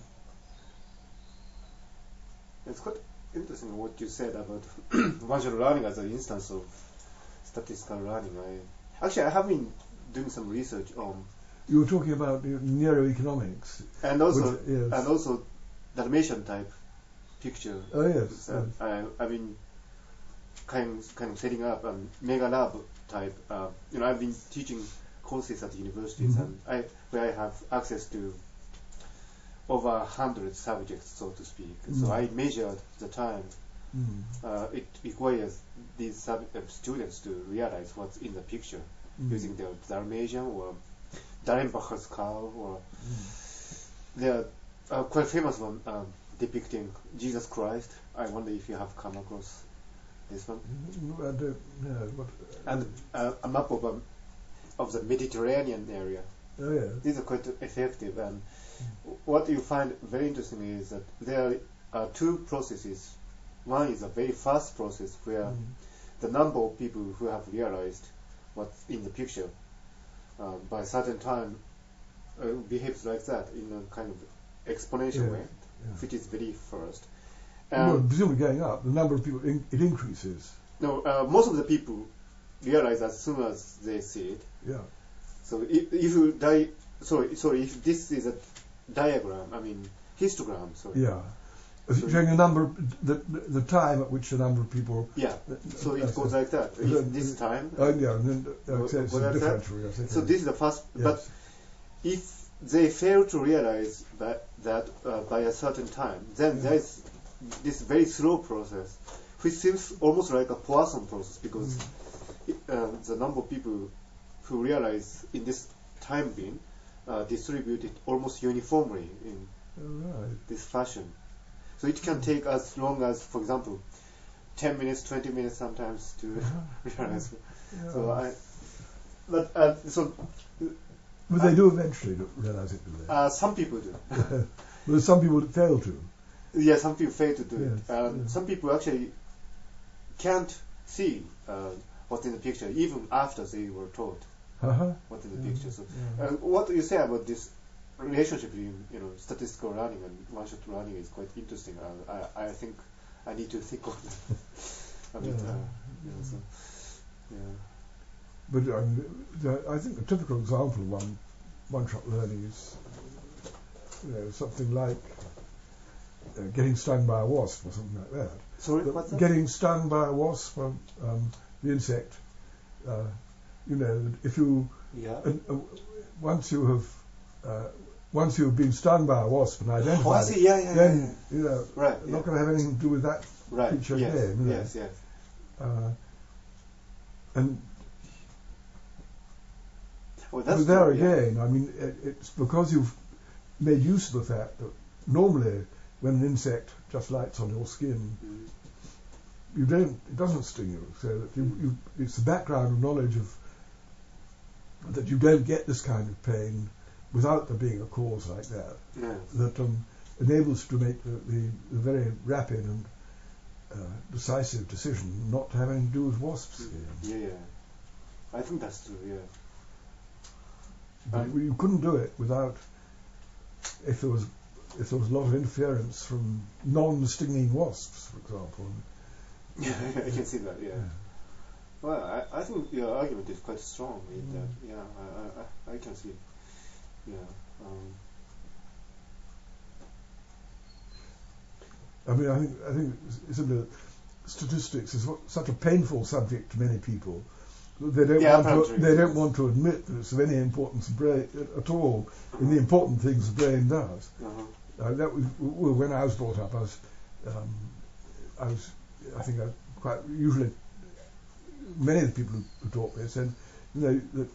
it's quite interesting what you said about one-shot learning as an instance of statistical learning. I actually I have been doing some research on You were talking about neuroeconomics. and also which- yes. and also Dalmatian type picture. oh yes, So yes. I, I've been kind of, kind of setting up a mega lab type. Uh, you know, I've been teaching courses at the universities, Mhm. and I where I have access to over hundred subjects, so to speak. So Mhm. I measured the time Mm. uh, it requires these sub- uh, students to realize what's in the picture Mm. using the Dalmatian or Dallenbach's cow or Mm. there are uh, quite famous one um, depicting Jesus Christ. I wonder if you have come across this one. Mm, I don't know. And uh, a map of um, of the Mediterranean area. oh yeah. These are quite effective. And what you find very interesting is that there are two processes. One is a very fast process where Mm. the number of people who have realized what's in the picture uh, by a certain time uh, behaves like that in a kind of exponential Yeah, way, yeah. which is very well, Um, presumably going up, the number of people in, it increases. no, uh, most of the people realize as soon as they see it. Yeah. So if, if you die, sorry, sorry, if this is a diagram, I mean histogram, sorry. Yeah. Showing the number, the, the time at which the number of people. Yeah. So it goes like that. This time. Oh yeah, then uh, so like that? So this is the first, Yes. but if they fail to realize that that uh, by a certain time, then Yeah. there is this very slow process, which seems almost like a Poisson process because Mm. it, um, the number of people who realize in this time being uh, distributed almost uniformly in right. this fashion. So it can take as long as, for example, 10 minutes, 20 minutes sometimes to realize. Yeah. So I, but uh, so but they do eventually realise it, do they? uh, some people do. there's some people fail to. Yeah, some people fail to do Yes, it. Um. Some people actually can't see uh, what's in the picture even after they were told Uh-huh. what's in the Yeah, picture. So, yeah. uh, what do you say about this relationship between you know statistical learning and one-shot learning is quite interesting. Uh, I I think I need to think on that a bit. Yeah. Uh, so, yeah. But um, the, I think a typical example of one one-shot learning is you know, something like uh, getting stung by a wasp or something like that. Sorry, what's that? getting stung by a wasp, um, um, the insect, uh, you know, if you yeah. uh, uh, once you have uh, once you have been stung by a wasp and Oh, I identified see. it, Yeah, yeah, yeah. then yeah. you know Right. Yeah. not going to have anything to do with that. right. feature yes. again, yes. Yes. Uh, and Well, that's but there again, I mean, it, it's because you've made use of the fact that normally when an insect just lights on your skin, Mm. you don't, it doesn't sting you. So that you, you, it's the background of knowledge of that you don't get this kind of pain without there being a cause like that, Yeah. that um, enables to make the, the, the very rapid and uh, decisive decision not to have anything to do with wasps again. Yeah, yeah. I think that's true. Yeah. But Um, you couldn't do it without if there was if there was a lot of interference from non-stinging wasps, for example. Yeah, I can see that. Yeah. Well, I, I think your argument is quite strong in Mm. that. Yeah, I, I, I- I can see. Yeah. Um, I mean, I think I think it's a bit, statistics is what, such a painful subject to many people. They don't Yeah, want to, they don't want to admit that it's of any importance at all in the important things the brain does. uh-huh. Uh, that was well, when I was brought up. I was, um, I was, I think I quite usually many of the people who taught me said, you know, that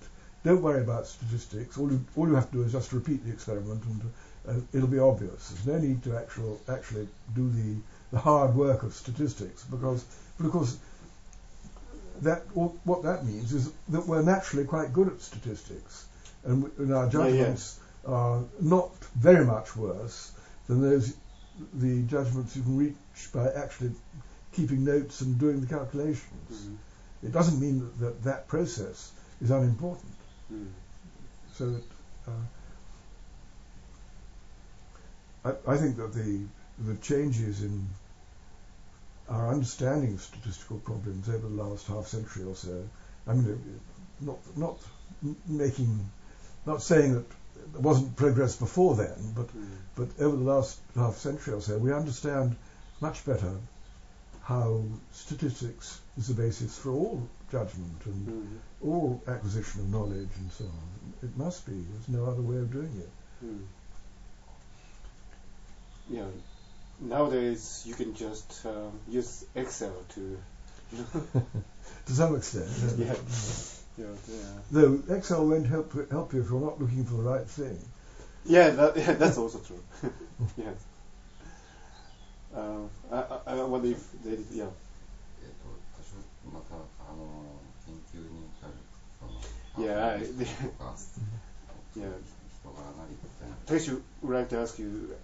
don't worry about statistics. All you all you have to do is just repeat the experiment, and uh, it'll be obvious. There's no need to actual actually do the the hard work of statistics because, but of course. That what that means is that we're naturally quite good at statistics, and, w- and our Yeah, yeah. judgments are not very much worse than those the judgments you can reach by actually keeping notes and doing the calculations. Mhm. It doesn't mean that that, that process is unimportant. Mm. So that uh, I, I think that the the changes in our understanding of statistical problems over the last half century or so, I mean, not not making, not saying that there wasn't progress before then, but Mm. but over the last half century or so, we understand much better how statistics is the basis for all judgment and Mm. All acquisition of knowledge and so on. It must be. There's no other way of doing it. Mm. Yeah. Nowadays, you can just um, use Excel to. To some extent. Yeah. Yeah. Yeah. Though Excel won't help help you if you're not looking for the right thing. Yeah, that, yeah that's also true. yeah. Uh, I, I, I wonder if they did, yeah. Yeah. yeah. Actually, would like to ask you,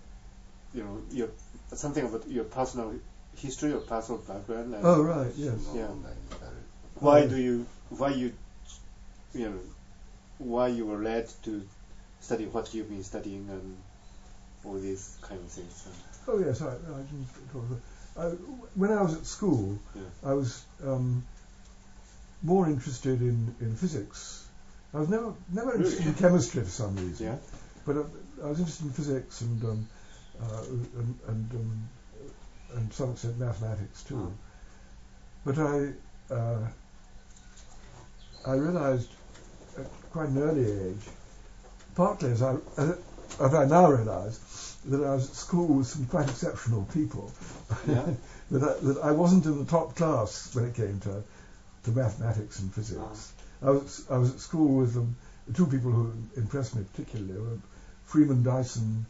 you know, your something about your personal history or personal background. And oh right, yes. Yeah. Why do you? Why you? You know, why you were led to study what you've been studying and all these kind of things. Oh yes, I, I didn't talk about. I, when I was at school, yeah. I was um, more interested in, in physics I was never never interested in chemistry for some reason. Yeah. But uh, I was interested in physics and um, uh, and and, um, and to some extent mathematics too. Oh. But I uh, I realised at quite an early age, partly as I as, as I now realise, that I was at school with some quite exceptional people. Yeah. that I, that I wasn't in the top class when it came to to mathematics and physics. I was I was at school with um, two people who impressed me particularly were Freeman Dyson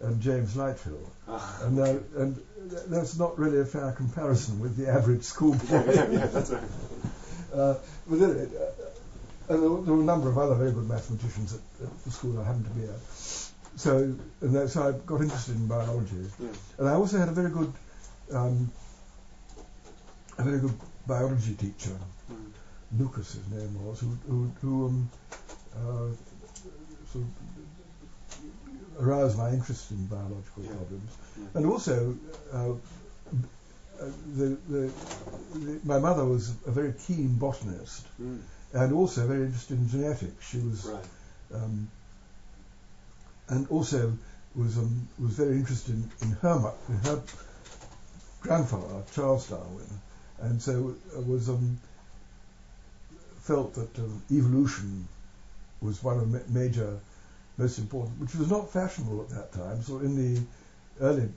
and James Lighthill. Ah, And, uh, and that's not really a fair comparison with the average schoolboy. yeah, yeah, yeah, that's right. Uh, but then, uh, there, were, there were a number of other very good mathematicians at, at the school I happened to be at. So, and that, so I got interested in biology. Yeah. And I also had a very good, um, a very good biology teacher. Lucas his name was, who, who, who um, uh, sort of aroused my interest in biological Yeah. problems. Yeah. And also, uh, uh, the, the, the, my mother was a very keen botanist Mm. and also very interested in genetics. She was, Right. um, and also was um, was very interested in, in her in her grandfather Charles Darwin, and so was um, felt that um, evolution was one of the ma- major, most important, which was not fashionable at that time. So in the early,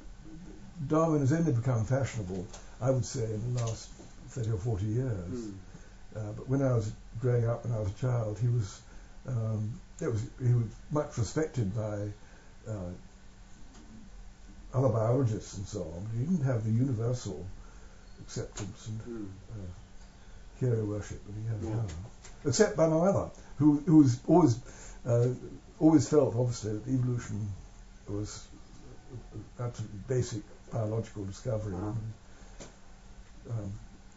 Darwin has only become fashionable, I would say, in the last 30 or 40 years. Mm. Uh, but when I was growing up, when I was a child, he was, um, it was he was much respected by uh, other biologists and so on. But he didn't have the universal acceptance, and Mm. uh, hero worship that he has Yeah. now. Except by my mother, who who's always uh, always felt obviously that evolution was absolutely basic biological discovery. Uh-huh. Um,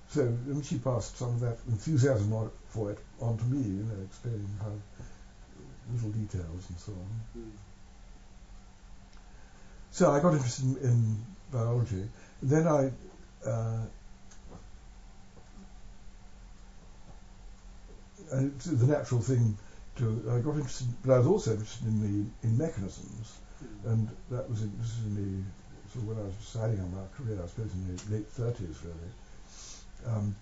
so and she passed some of that enthusiasm on, for it on to me, you know, explaining how little details and so on. Mm. So I got interested in, in biology. Then I uh, and it's the natural thing to. I got interested, but I was also interested in the in mechanisms, Mm. and that was in, this is in the sort of when I was deciding on my career. I suppose in the late thirties, really. Um,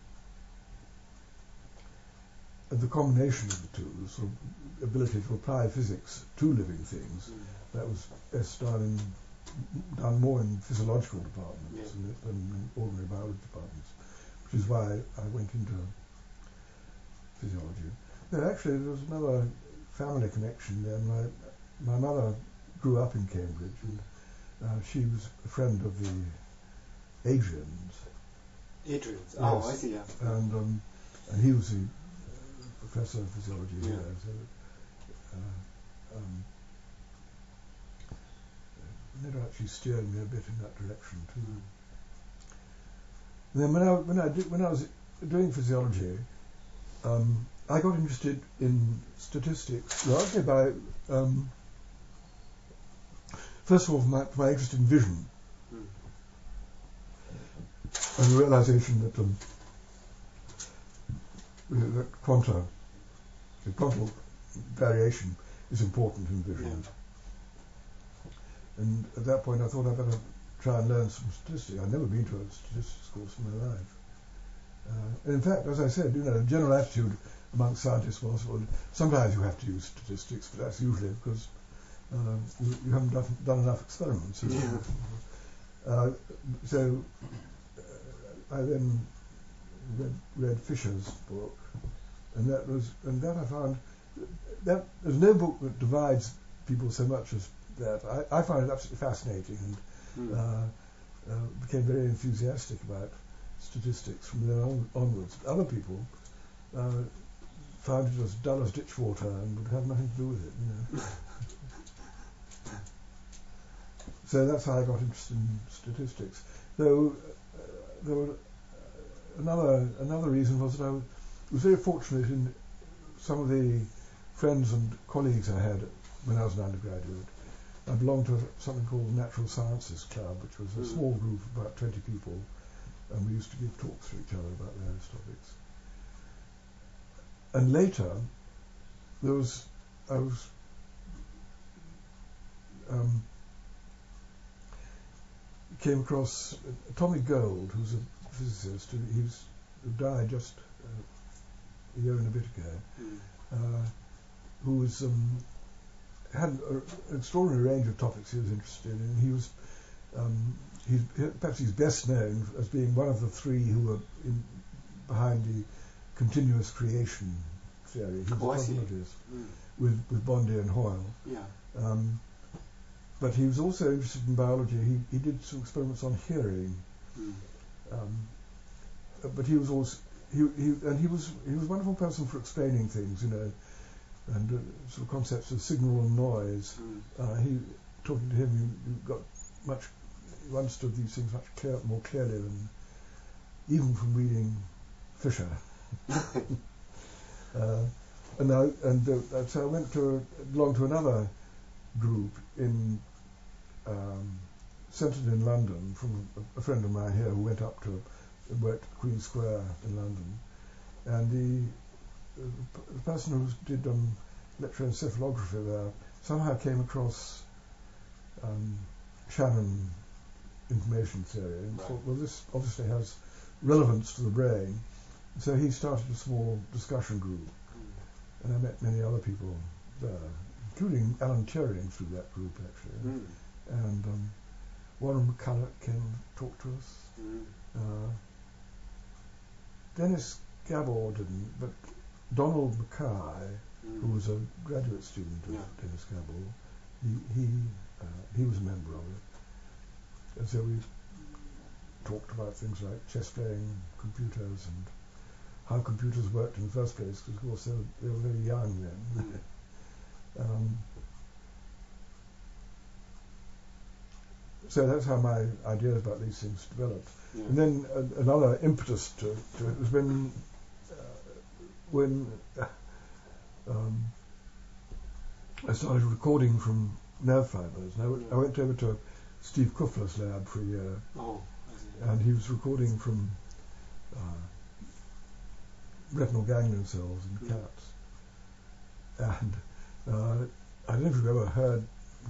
the combination of the two, the sort of ability to apply physics to living things, Mm. that was best done in done more in physiological departments Yeah. than in ordinary biology departments, which is why I went into physiology. Then actually there was another family connection there. My my mother grew up in Cambridge and uh, she was a friend of the Adrians Adrian's. Oh, I see. Yeah. and um, and he was the uh, professor of physiology Yeah. here. So, uh, um, Ned actually steered me a bit in that direction too. And then when I when I did, when I was doing physiology, um, I got interested in statistics largely by um, first of all my, my interest in vision Mm. and the realization that um, that quanta, the quantum variation is important in vision. And at that point, I thought I'd better try and learn some statistics. I'd never been to a statistics course in my life. Uh, in fact, as I said, you know, the general attitude amongst scientists was, well, sometimes you have to use statistics, but that's usually because uh, you, you haven't done, done enough experiments. Yeah. Uh, so uh, I then read, read Fisher's book, and that was, and that I found that there's no book that divides people so much as that. I, I found it absolutely fascinating, and Mm. uh, uh, became very enthusiastic about statistics from then on, onwards. Other people uh, found it as dull as ditch water and would have nothing to do with it. You know. so that's how I got interested in statistics. Though uh, there were uh, another another reason was that I was, was very fortunate in some of the friends and colleagues I had when I was an undergraduate. I belonged to something called the Natural Sciences Club, which was a Mm. small group of about 20 people, and we used to give talks to each other about various topics. And later, there was, I was um, came across Tommy Gold, who's a physicist, who, he was, who died just uh, a year and a bit ago, Mm. uh, who was um, had a- an extraordinary range of topics he was interested in. He was um, he's, perhaps he's best known as being one of the three who were in, behind the continuous creation theory. He was Oh, a I cosmologist Mm. with, with Bondi and Hoyle. Yeah. Um, but he was also interested in biology. He, he did some experiments on hearing. Mm. Um, but he was also he, he and he was he was a wonderful person for explaining things, you know, and uh, sort of concepts of signal and noise. Mm. Uh, he talking to him, you, you got much you understood these things much clear, more clearly than even from reading Fisher. uh, and I, and uh, so I went to belong to another group in um, centred in London from a, a friend of mine here who went up to worked at Queen Square in London, and the, uh, the person who did um, electroencephalography there somehow came across um, Shannon information theory and Right. thought, well, this obviously has relevance to the brain. So he started a small discussion group, Mm. and I met many other people there, including Alan Turing through that group actually. Mm. And um, Warren McCulloch came and talked to us. Mm. Uh, Dennis Gabor didn't, but Donald Mackay, Mm. who was a graduate student of Yeah. Dennis Gabor, he he uh, he was a member of it, and so we talked about things like chess playing, computers, and how computers worked in the first place, because of course they were, they were very young then. Um, so that's how my ideas about these things developed. Yeah. And then uh, another impetus to, to it was when uh, when uh, um, I started recording from nerve fibers. And I went, I went over to Steve Kuffler's lab for a year, Oh, and he was recording from uh, retinal ganglion cells in Mm. cats. And uh, I don't know if you've ever heard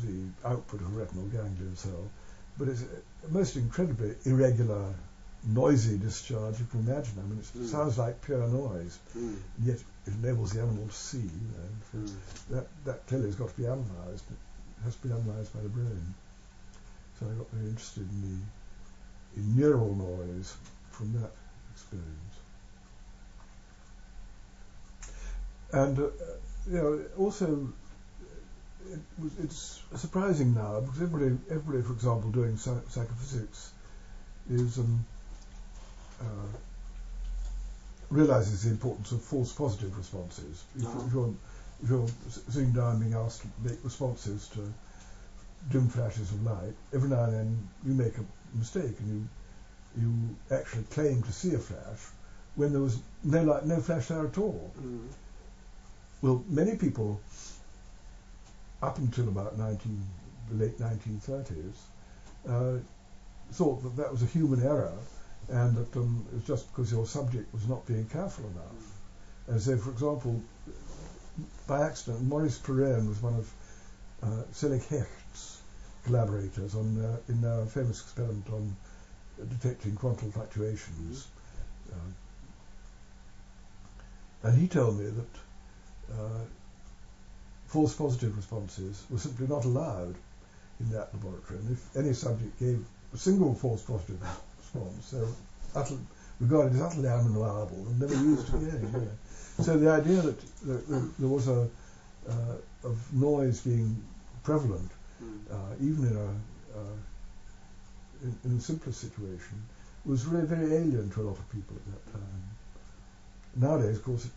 the output of a retinal ganglion cell, but it's a most incredibly irregular, noisy discharge you can imagine. I mean, it Mm. sounds like pure noise, Mm. and yet it enables the animal to see. You know, so Mm. that, that clearly has got to be analysed. It has to be analysed by the brain. So I got very interested in the in neural noise from that experience. And uh, you know, also it was, it's surprising now because everybody, everybody, for example, doing psy- psychophysics is um, uh, realizes the importance of false positive responses. If, Uh-huh. if you're if you're sitting down being asked to make responses to dim flashes of light, every now and then you make a mistake and you you actually claim to see a flash when there was no light, no flash there at all. Mm. Well, many people up until about 19, the late 1930s uh, thought that that was a human error and that um, it was just because your subject was not being careful enough. And so, for example, by accident, Maurice Pirenne was one of uh, Selig Hecht's collaborators on uh, in a famous experiment on detecting quantum fluctuations. Uh, and he told me that uh, false positive responses were simply not allowed in that laboratory. And if any subject gave a single false positive response, they were regarded as utterly unreliable and never used again. So the idea that, that there was a uh, of noise being prevalent. Hmm. uh, even in a uh, in, in, a simpler situation, was really very alien to a lot of people at that time. Nowadays, of course,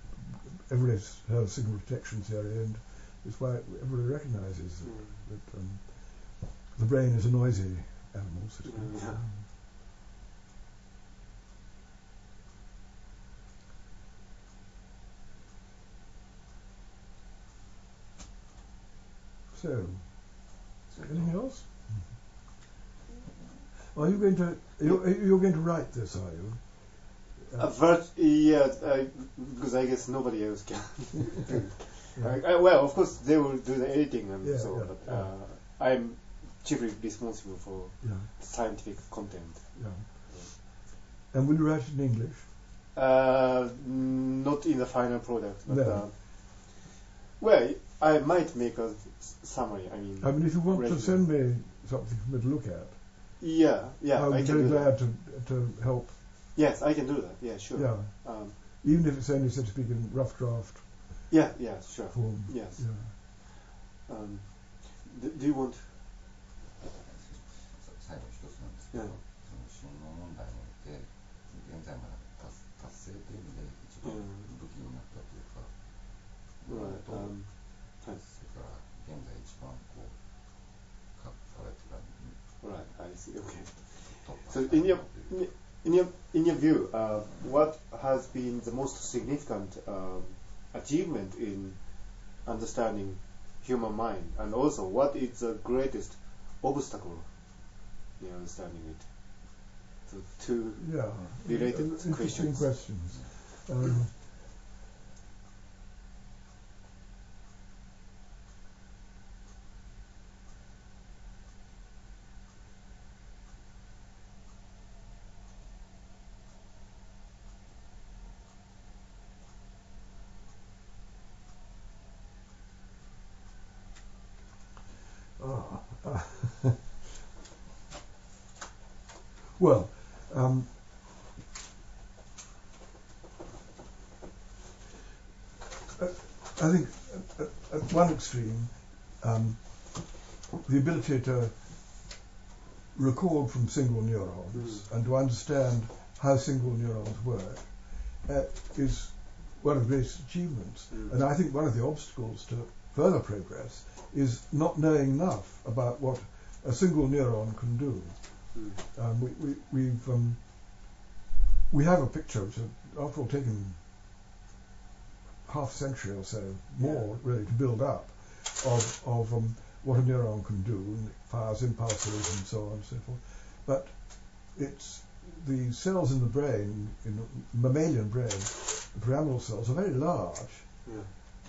everybody's heard of signal detection theory, and it's why everybody recognises that, mm. that um, the brain is a noisy animal. So hmm, yeah. So anything else? Are you going to you're, you're going to write this, are you? Uh, yeah, I, because I guess nobody else can. Yeah. I, well, of course they will do the editing and Yeah, so, yeah, but uh, I'm chiefly responsible for scientific content. yeah. And will you write it in English? Uh, not in the final product, but No. uh, well, I might make a summary. I mean, I mean, if you want to Resume. send me something for me to look at, yeah, yeah, I'll I be can very do glad that. to to help. Yes, I can do that. Yeah, sure. Yeah, Um, even if it's only so to speak in rough draft yeah, yeah, sure. form. Yes. Yeah. Um, do, do you want? さ最後一つなんですけど、うんその信号問題において現在まで達達成という意味で一番うん武器になったというか、 Right. と So in your in your in your view, uh, what has been the most significant um, achievement in understanding human mind, and also what is the greatest obstacle in understanding it? So two yeah. related questions. questions. Um, one extreme, um, the ability to record from single neurons Mm. and to understand how single neurons work uh, is one of the greatest achievements. Mm. And I think one of the obstacles to further progress is not knowing enough about what a single neuron can do. Mm. Um, we, we, we've um, we have a picture which, after all, taken half a century or so more really to build up of of um, what a neuron can do, and it fires impulses and so on and so forth. But it's the cells in the brain, in the mammalian brain, the pyramidal cells are very large, Yeah.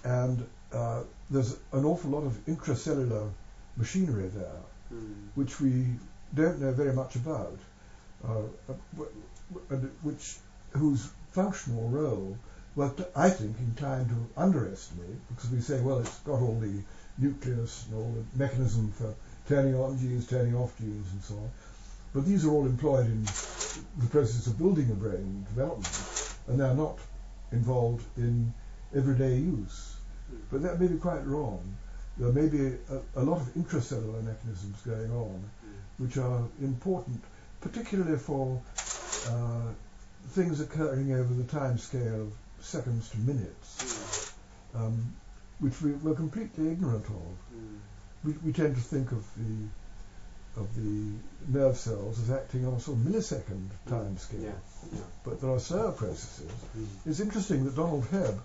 and uh, there's an awful lot of intracellular machinery there Mm. which we don't know very much about, uh, w- w- and which whose functional role, well, I think, in time to underestimate, because we say, well, it's got all the nucleus and all the mechanism for turning on genes, turning off genes, and so on. But these are all employed in the process of building a brain development, and they're not involved in everyday use. But that may be quite wrong. There may be a, a lot of intracellular mechanisms going on which are important, particularly for uh, things occurring over the time scale of seconds to minutes, Mm. um, which we, we're completely ignorant of. Mm. We, we tend to think of the of the nerve cells as acting on a sort of millisecond time scale, Yeah. Yeah. but there are slower processes. Mm. It's interesting that Donald Hebb,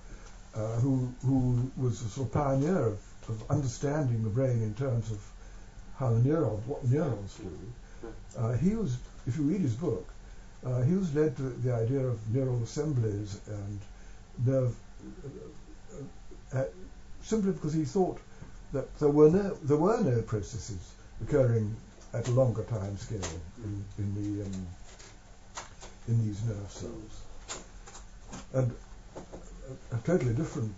uh, who who was a sort of pioneer of, of understanding the brain in terms of how the neurons, what neurons do, uh, he was, if you read his book, uh, he was led to the idea of neural assemblies and uh, uh, simply because he thought that there were no there were no processes occurring at a longer time scale in, in the um, in these nerve cells. And a, a totally different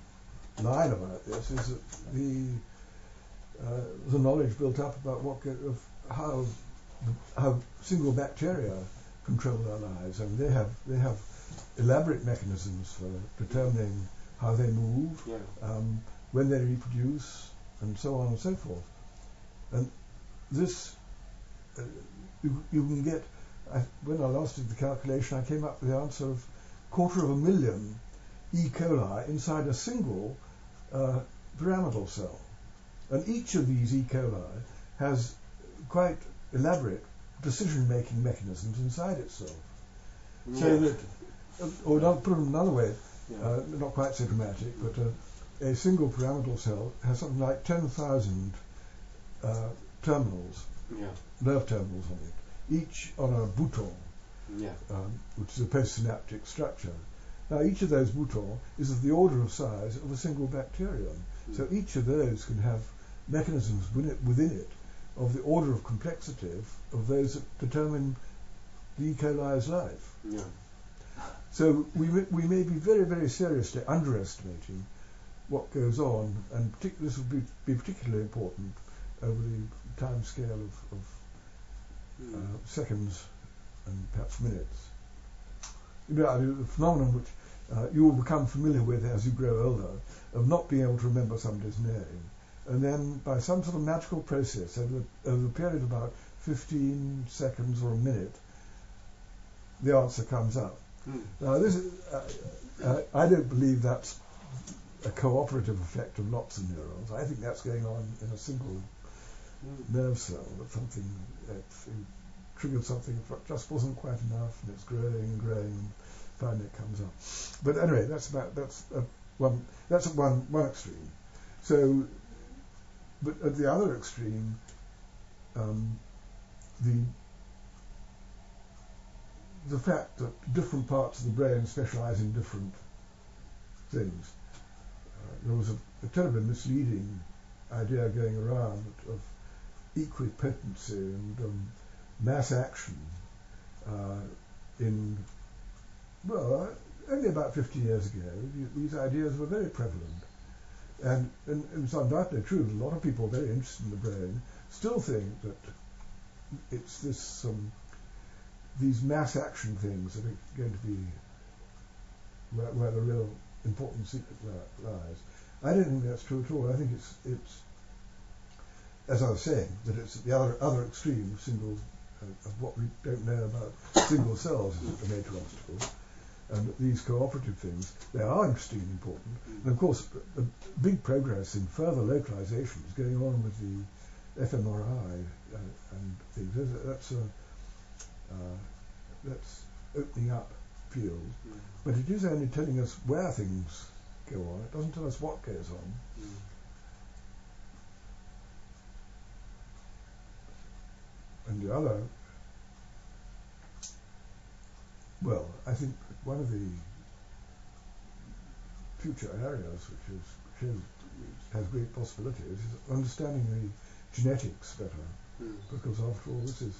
line about this is that the uh, the knowledge built up about what of how how single bacteria control their lives. I mean, they have they have elaborate mechanisms for determining how they move, Yeah. um, when they reproduce, and so on and so forth. And this, uh, you, you can get, I, when I last did the calculation, I came up with the answer of quarter of a million E. coli inside a single uh, pyramidal cell. And each of these E. coli has quite elaborate decision-making mechanisms inside itself. So that, or not put it another way, Yeah. uh, not quite so dramatic, but uh, a single pyramidal cell has something like 10,000 uh, terminals, yeah. nerve terminals on it, each on a bouton, Yeah. um, which is a postsynaptic structure. Now, each of those boutons is of the order of size of a single bacterium. So Mm. each of those can have mechanisms within it, within it of the order of complexity of, of those that determine the E. coli's life. Yeah. So we may, we may be very, very seriously underestimating what goes on, and partic- this will be, be particularly important over the time scale of, of Mm. uh, seconds and perhaps minutes. You know, I mean, the phenomenon which uh, you will become familiar with as you grow older of not being able to remember somebody's name, and then by some sort of magical process over, the- over a period of about 15 seconds or a minute, the answer comes up. Now, this is, uh, uh, I don't believe that's a cooperative effect of lots of neurons. I think that's going on in a single Mm. nerve cell that something that triggered something that just wasn't quite enough, and it's growing and growing, and finally it comes up. But anyway, that's about that's uh, one that's at one one extreme. So, but at the other extreme, um, the the fact that different parts of the brain specialize in different things. Uh, there was a, a terribly misleading idea going around of equipotency and um, mass action uh, in, well, only about 50 years ago. These ideas were very prevalent. And, and, and it's undoubtedly true that a lot of people very interested in the brain still think that it's this um, these mass action things that are going to be where, where the real important secret lies. I don't think that's true at all. I think it's it's as I was saying that it's the other other extreme single uh, of what we don't know about single cells is a major obstacle. and these cooperative things, they are interesting and important. And of course, a big progress in further localization is going on with the fMRI uh, and things. That's a, uh, that's opening up fields, Mm. but it is only telling us where things go on. It doesn't tell us what goes on. Mm. And the other, well, I think one of the future areas which is has great possibilities is understanding the genetics better, Mm. because after all, this is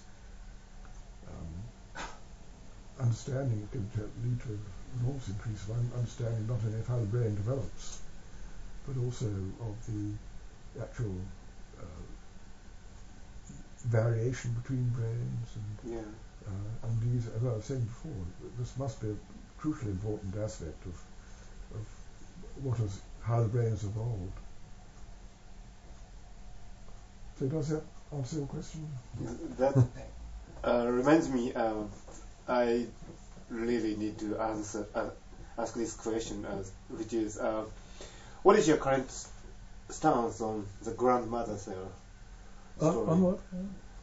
um, understanding can lead to an enormous increase of understanding not only of how the brain develops, but also of the actual uh, variation between brains and Yeah. uh, and these, as I was saying before, this must be a crucially important aspect of of what is how the brain has evolved. So does that answer your question? That uh, reminds me of I really need to answer uh, ask this question, uh, which is uh, what is your current stance on the grandmother cell? On, story? on what?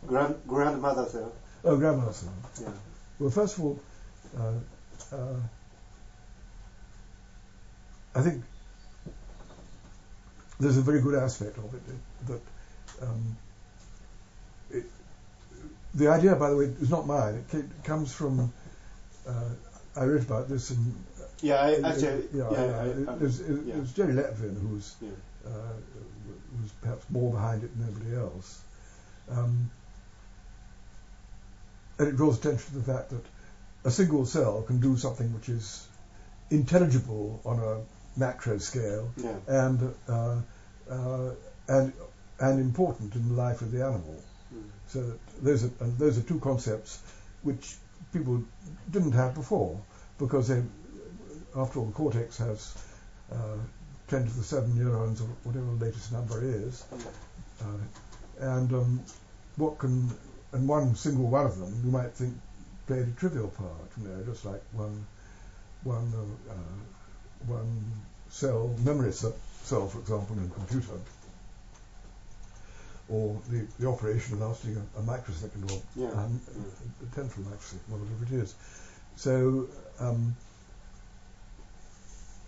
Grand grandmother cell. Oh, grandmother cell. Yeah. Well, first of all, uh, uh, I think there's a very good aspect of it that um, the idea, by the way, is not mine. It, comes from uh, I read about this in Yeah. I it- actually. it- Yeah. yeah, I, it, I, it was, it, yeah. it was Jerry Lettvin who's yeah. uh, was perhaps more behind it than anybody else. Um, and it draws attention to the fact that a single cell can do something which is intelligible on a macro scale and uh, uh, and and important in the life of the animal. So those are and those are two concepts which people didn't have before because they, after all, the cortex has uh, 10 to the 7 neurons or whatever the latest number is, uh, and um, what can and one single one of them you might think played a trivial part, you know, just like one one uh, uh, one cell memory cell, for example, in a computer, or the, the operation lasting a, a microsecond or Yeah. um, a tenth of a microsecond, whatever it is. So um,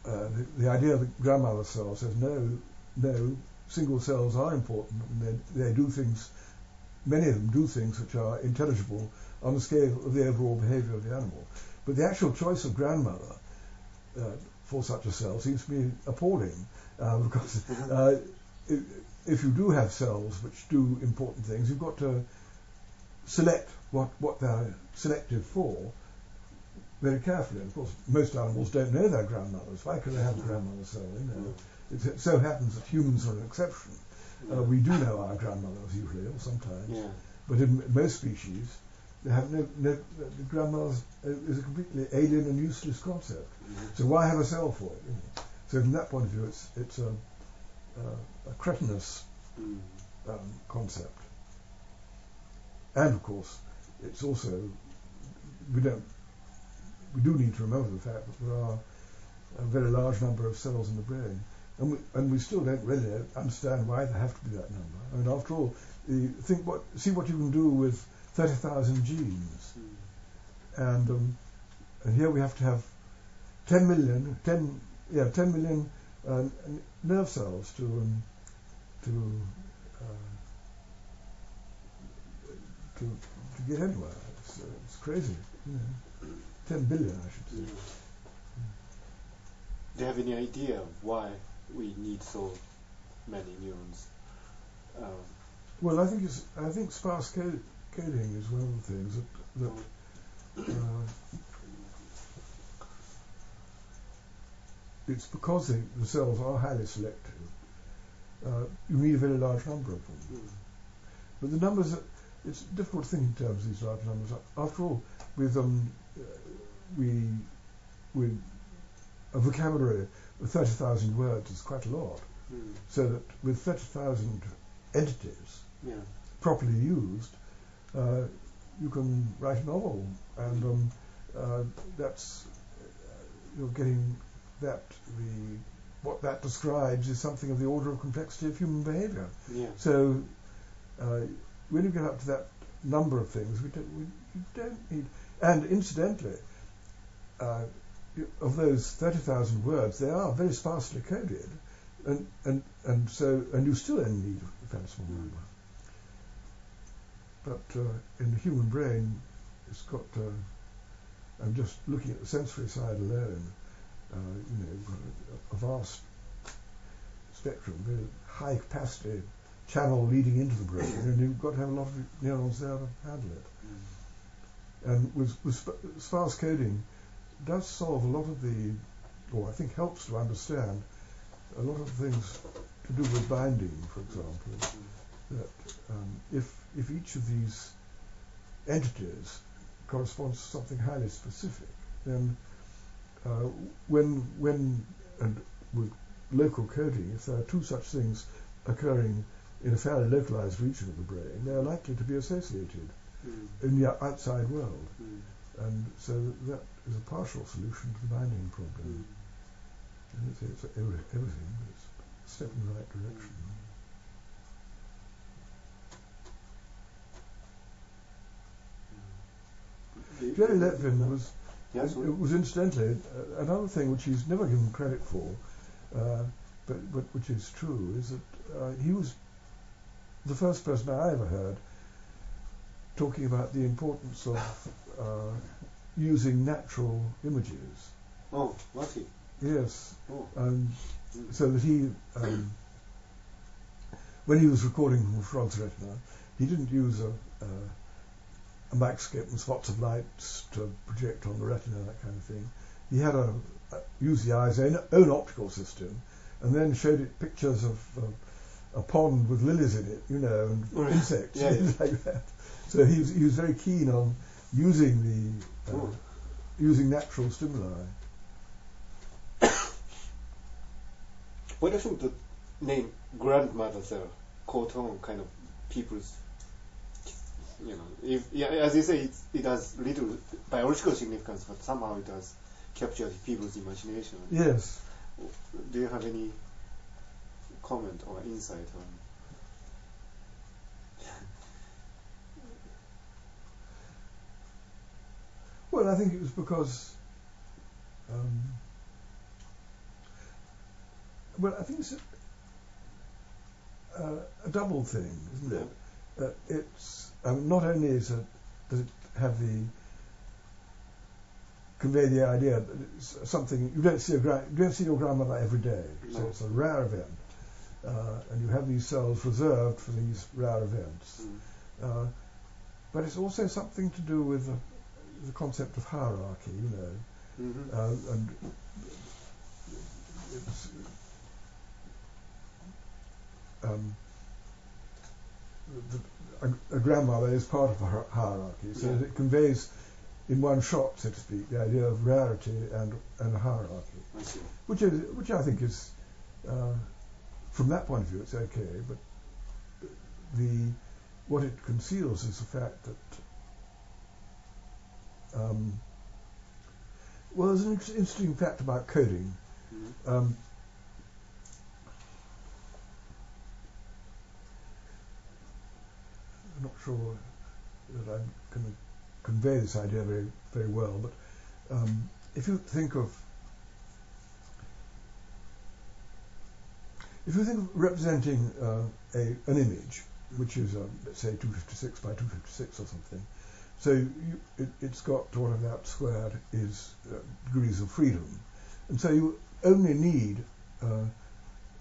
uh, the, the idea that grandmother cell says no, no, single cells are important and they, they do things, many of them do things which are intelligible on the scale of the overall behavior of the animal. But the actual choice of grandmother uh, for such a cell seems to me appalling uh, because uh, i if you do have cells which do important things, you've got to select what, what they're selected for very carefully. Of course, most animals don't know their grandmothers. Why could they have a grandmother cell? You know, it, it so happens that humans are an exception. Uh, we do know our grandmothers usually, or sometimes, Yeah. but in most species, they have no, no the grandmother is a completely alien and useless concept. Mhm. So why have a cell for it? So from that point of view, it's it's a, a, a cretinous Mm. um, concept. And of course, it's also we don't we do need to remember the fact that there are a very large number of cells in the brain, and we and we still don't really understand why there have to be that number. I mean, after all, think what see what you can do with thirty thousand genes, Mm. and um, and here we have to have 10 million, 10 yeah, 10 million uh, nerve cells to um, to uh, to to get anywhere. It's, uh, it's crazy, know. 10 billion, I should say. Do you have any idea why we need so many neurons? Um, Well, I think it's, I think sparse co- coding is one of the things that that uh, it's because the, the cells are highly selective. Uh, you need a very large number of them. mm. But the numbers, are- it's difficult to think in terms of these large numbers. After all, with um, uh, we with a vocabulary of thirty thousand words is quite a lot. Mm. So that with thirty thousand entities Yeah. properly used, uh, you can write a novel, and um, uh, that's you're getting that the what that describes is something of the order of complexity of human behaviour. Yeah. So uh, when you get up to that number of things, we don't, we, you don't need. And incidentally, uh, of those thirty thousand words, they are very sparsely coded, and and and so and you still only need a small number. But uh, in the human brain, it's got. Uh, I'm just looking at the sensory side alone. Uh, you know, a, a vast spectrum, very high capacity channel leading into the brain, and you've got to have a lot of neurons there to handle it. And with, with sparse coding, does solve a lot of the, or I think helps to understand a lot of things to do with binding, for example. That um, if if each of these entities corresponds to something highly specific, then uh, when when and with local coding, if there are two such things occurring in a fairly localized region of the brain, they are likely to be associated Mm. in the outside world. Mm. And so that is a partial solution to the binding problem. And it's, it's every, everything, but it's a step in the right direction. Mm. Jerry Lettvin was, Yes, it was incidentally uh, another thing which he's never given credit for, uh, but, but which is true, is that uh, he was the first person I ever heard talking about the importance of uh, using natural images. Oh, was he? Yes, Oh. um, so that he, um, when he was recording from Frog's Retina, he didn't use a, a, a microscope and spots of lights to project on the retina, that kind of thing. He had a, a used the eye's own, own optical system, and then showed it pictures of uh, a pond with lilies in it, you know, and Right. insects, Yeah, things like that. So he was, he was very keen on using the uh, Oh. using natural stimuli. What do you think the name grandmother there caught on kind of people's, you know, if yeah, as you say, it, it has little biological significance, but somehow it has captured people's imagination. Yes. Do you have any comment or insight on? Well, I think it was because. Um, well, I think it's a, uh, a double thing, isn't it? Uh, it's um, not only is it, does it have the convey the idea that it's something you don't see a gra- you don't see your grandmother every day, so it's a rare event, uh, and you have these cells reserved for these rare events. Mm. Uh, but it's also something to do with the, the concept of hierarchy, you know, Mhm. uh, and it's, um, the, a, a grandmother is part of a hierarchy, so Yeah. it conveys in one shot, so to speak, the idea of rarity and and hierarchy, I which is which I think is, uh, from that point of view, it's okay, but the what it conceals is the fact that um, well, there's an interesting fact about coding. Mhm. Um, I'm not sure that I'm going to convey this idea very, very well, but um, if you think of if you think of representing uh, a, an image, which is um, let's say 256 by 256 or something, so you, it, it's got whatever that squared is uh, degrees of freedom, and so you only need uh,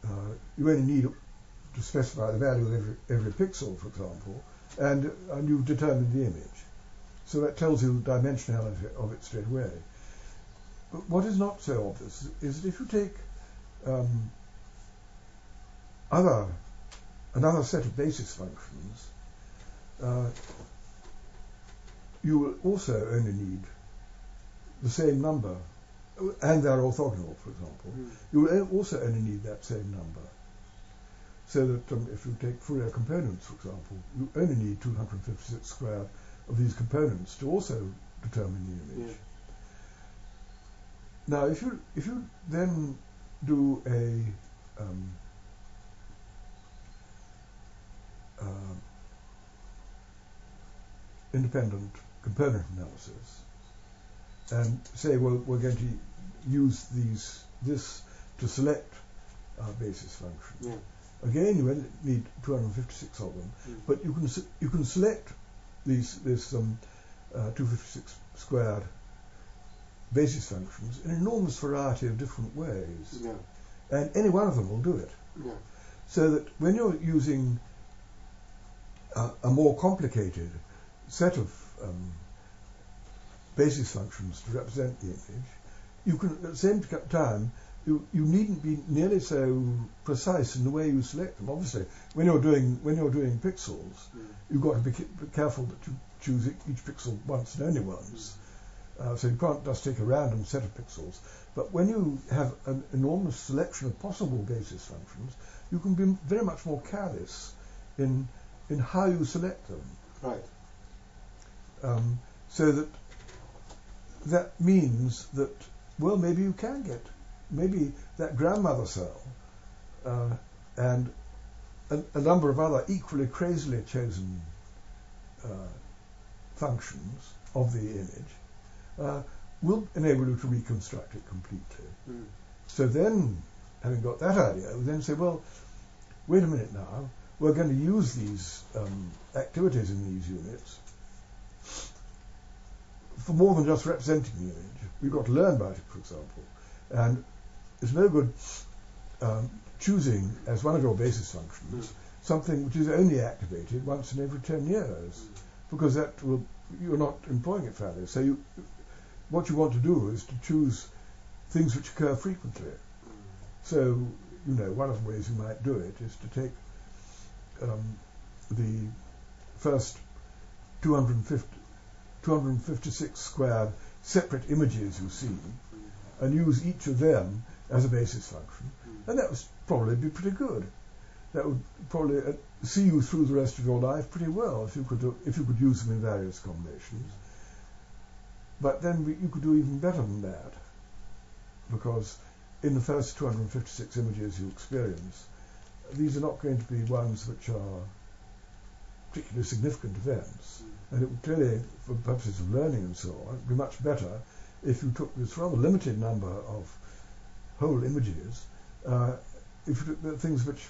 uh, you only need to specify the value of every, every pixel, for example, and and you've determined the image. So that tells you the dimensionality of it straight away. But what is not so obvious is that if you take um, other another set of basis functions, uh, you will also only need the same number, and they're orthogonal, for example. Mm. You will also only need that same number. So that um, if you take Fourier components, for example, you only need 256 squared of these components to also determine the image. now, if you if you then do a um, uh, independent component analysis and say, well, we're going to use these this to select our basis function. Yeah. Again, you only need 256 of them, Mm. but you can you can select these this um, uh, 256 squared basis functions in an enormous variety of different ways, Yeah. and any one of them will do it. Yeah. So that when you're using a, a more complicated set of um, basis functions to represent the image, you can at the same time you, you needn't be nearly so precise in the way you select them. Obviously, when you're doing when you're doing pixels, Mm. you've got to be, be careful that you choose each pixel once and only once. Uh, so you can't just take a random set of pixels. But when you have an enormous selection of possible basis functions, you can be very much more careless in in how you select them. Right. Um, so that that means that well maybe you can get maybe that grandmother cell uh, and a, a number of other equally crazily chosen uh, functions of the image uh, will enable you to reconstruct it completely. Mm. So then, having got that idea, we then say, well, wait a minute now, we're going to use these um, activities in these units for more than just representing the image. We've got to learn about it, for example. And it's no good um, choosing as one of your basis functions something which is only activated once in every 10 years, because that will, you're not employing it fairly. So you, what you want to do is to choose things which occur frequently. So, you know, one of the ways you might do it is to take um, the first 250, 256 squared separate images you see and use each of them as a basis function. And that would probably be pretty good. That would probably uh, see you through the rest of your life pretty well if you could do, if you could use them in various combinations. But then we, you could do even better than that, because in the first 256 images you experience, these are not going to be ones which are particularly significant events. And it would clearly, for purposes of learning and so on, be much better if you took this rather limited number of whole images, uh, if things which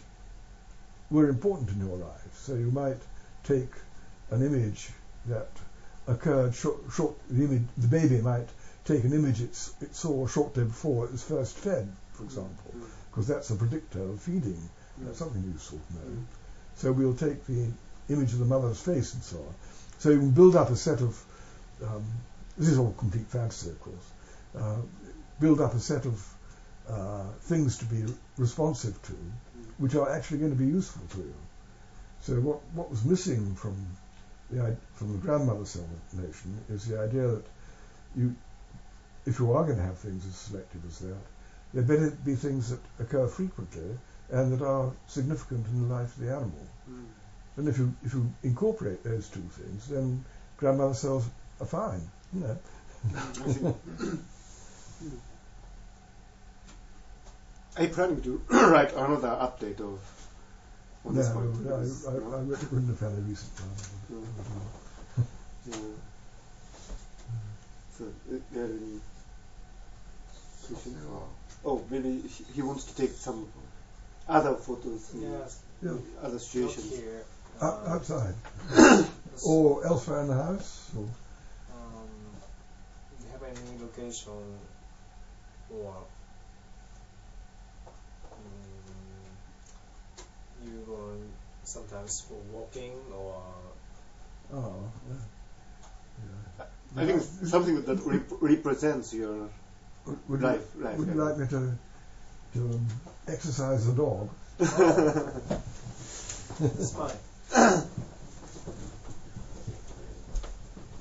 were important in your life. So you might take an image that occurred short, short the, image, the baby might take an image it's, it saw shortly before it was first fed, for example, Mm. because that's a predictor of feeding. Mm. That's something useful to know. Mm. So we'll take the image of the mother's face and so on. So you can build up a set of, um, this is all complete fantasy, of course, uh, build up a set of uh, things to be responsive to, which are actually going to be useful to you. So what, what was missing from the from the grandmother cell notion is the idea that you, if you are going to have things as selective as that, there better be things that occur frequently and that are significant in the life of the animal. Mm. And if you if you incorporate those two things, then grandmother cells are fine. You know. I planning to write another update of on yeah, this point? Yeah, I, I, no? I wouldn't have a a recent one. Yeah. So, uh, there any questions? Oh, maybe he, wants to take some other photos. in Yeah. Other situations. Here, uh, outside. or elsewhere in the house? Or? Um, do you have any location or you go sometimes for walking or oh, yeah. yeah. I think it's something that rep- represents your Would, would life. you, life would you like me to to um, exercise the dog? it's fine.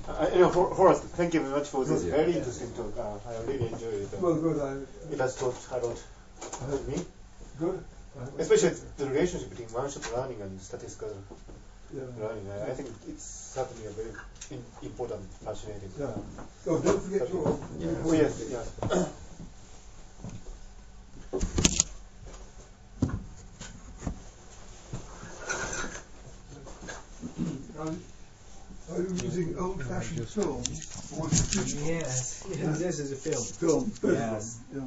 Uh, you know, For- Horace, thank you very much for this Yeah. very interesting talk. Uh, I really enjoyed it. Uh, Well, good. I, it has taught a lot to me, good. Especially the relationship between machine learning and statistical yeah. learning. I, I, think it's certainly a very important, fascinating. Yeah. So don't forget your. Yeah. Oh, yes, yes. Are you using old-fashioned film? Yes. yes, this is a film. Film, yes. Yeah.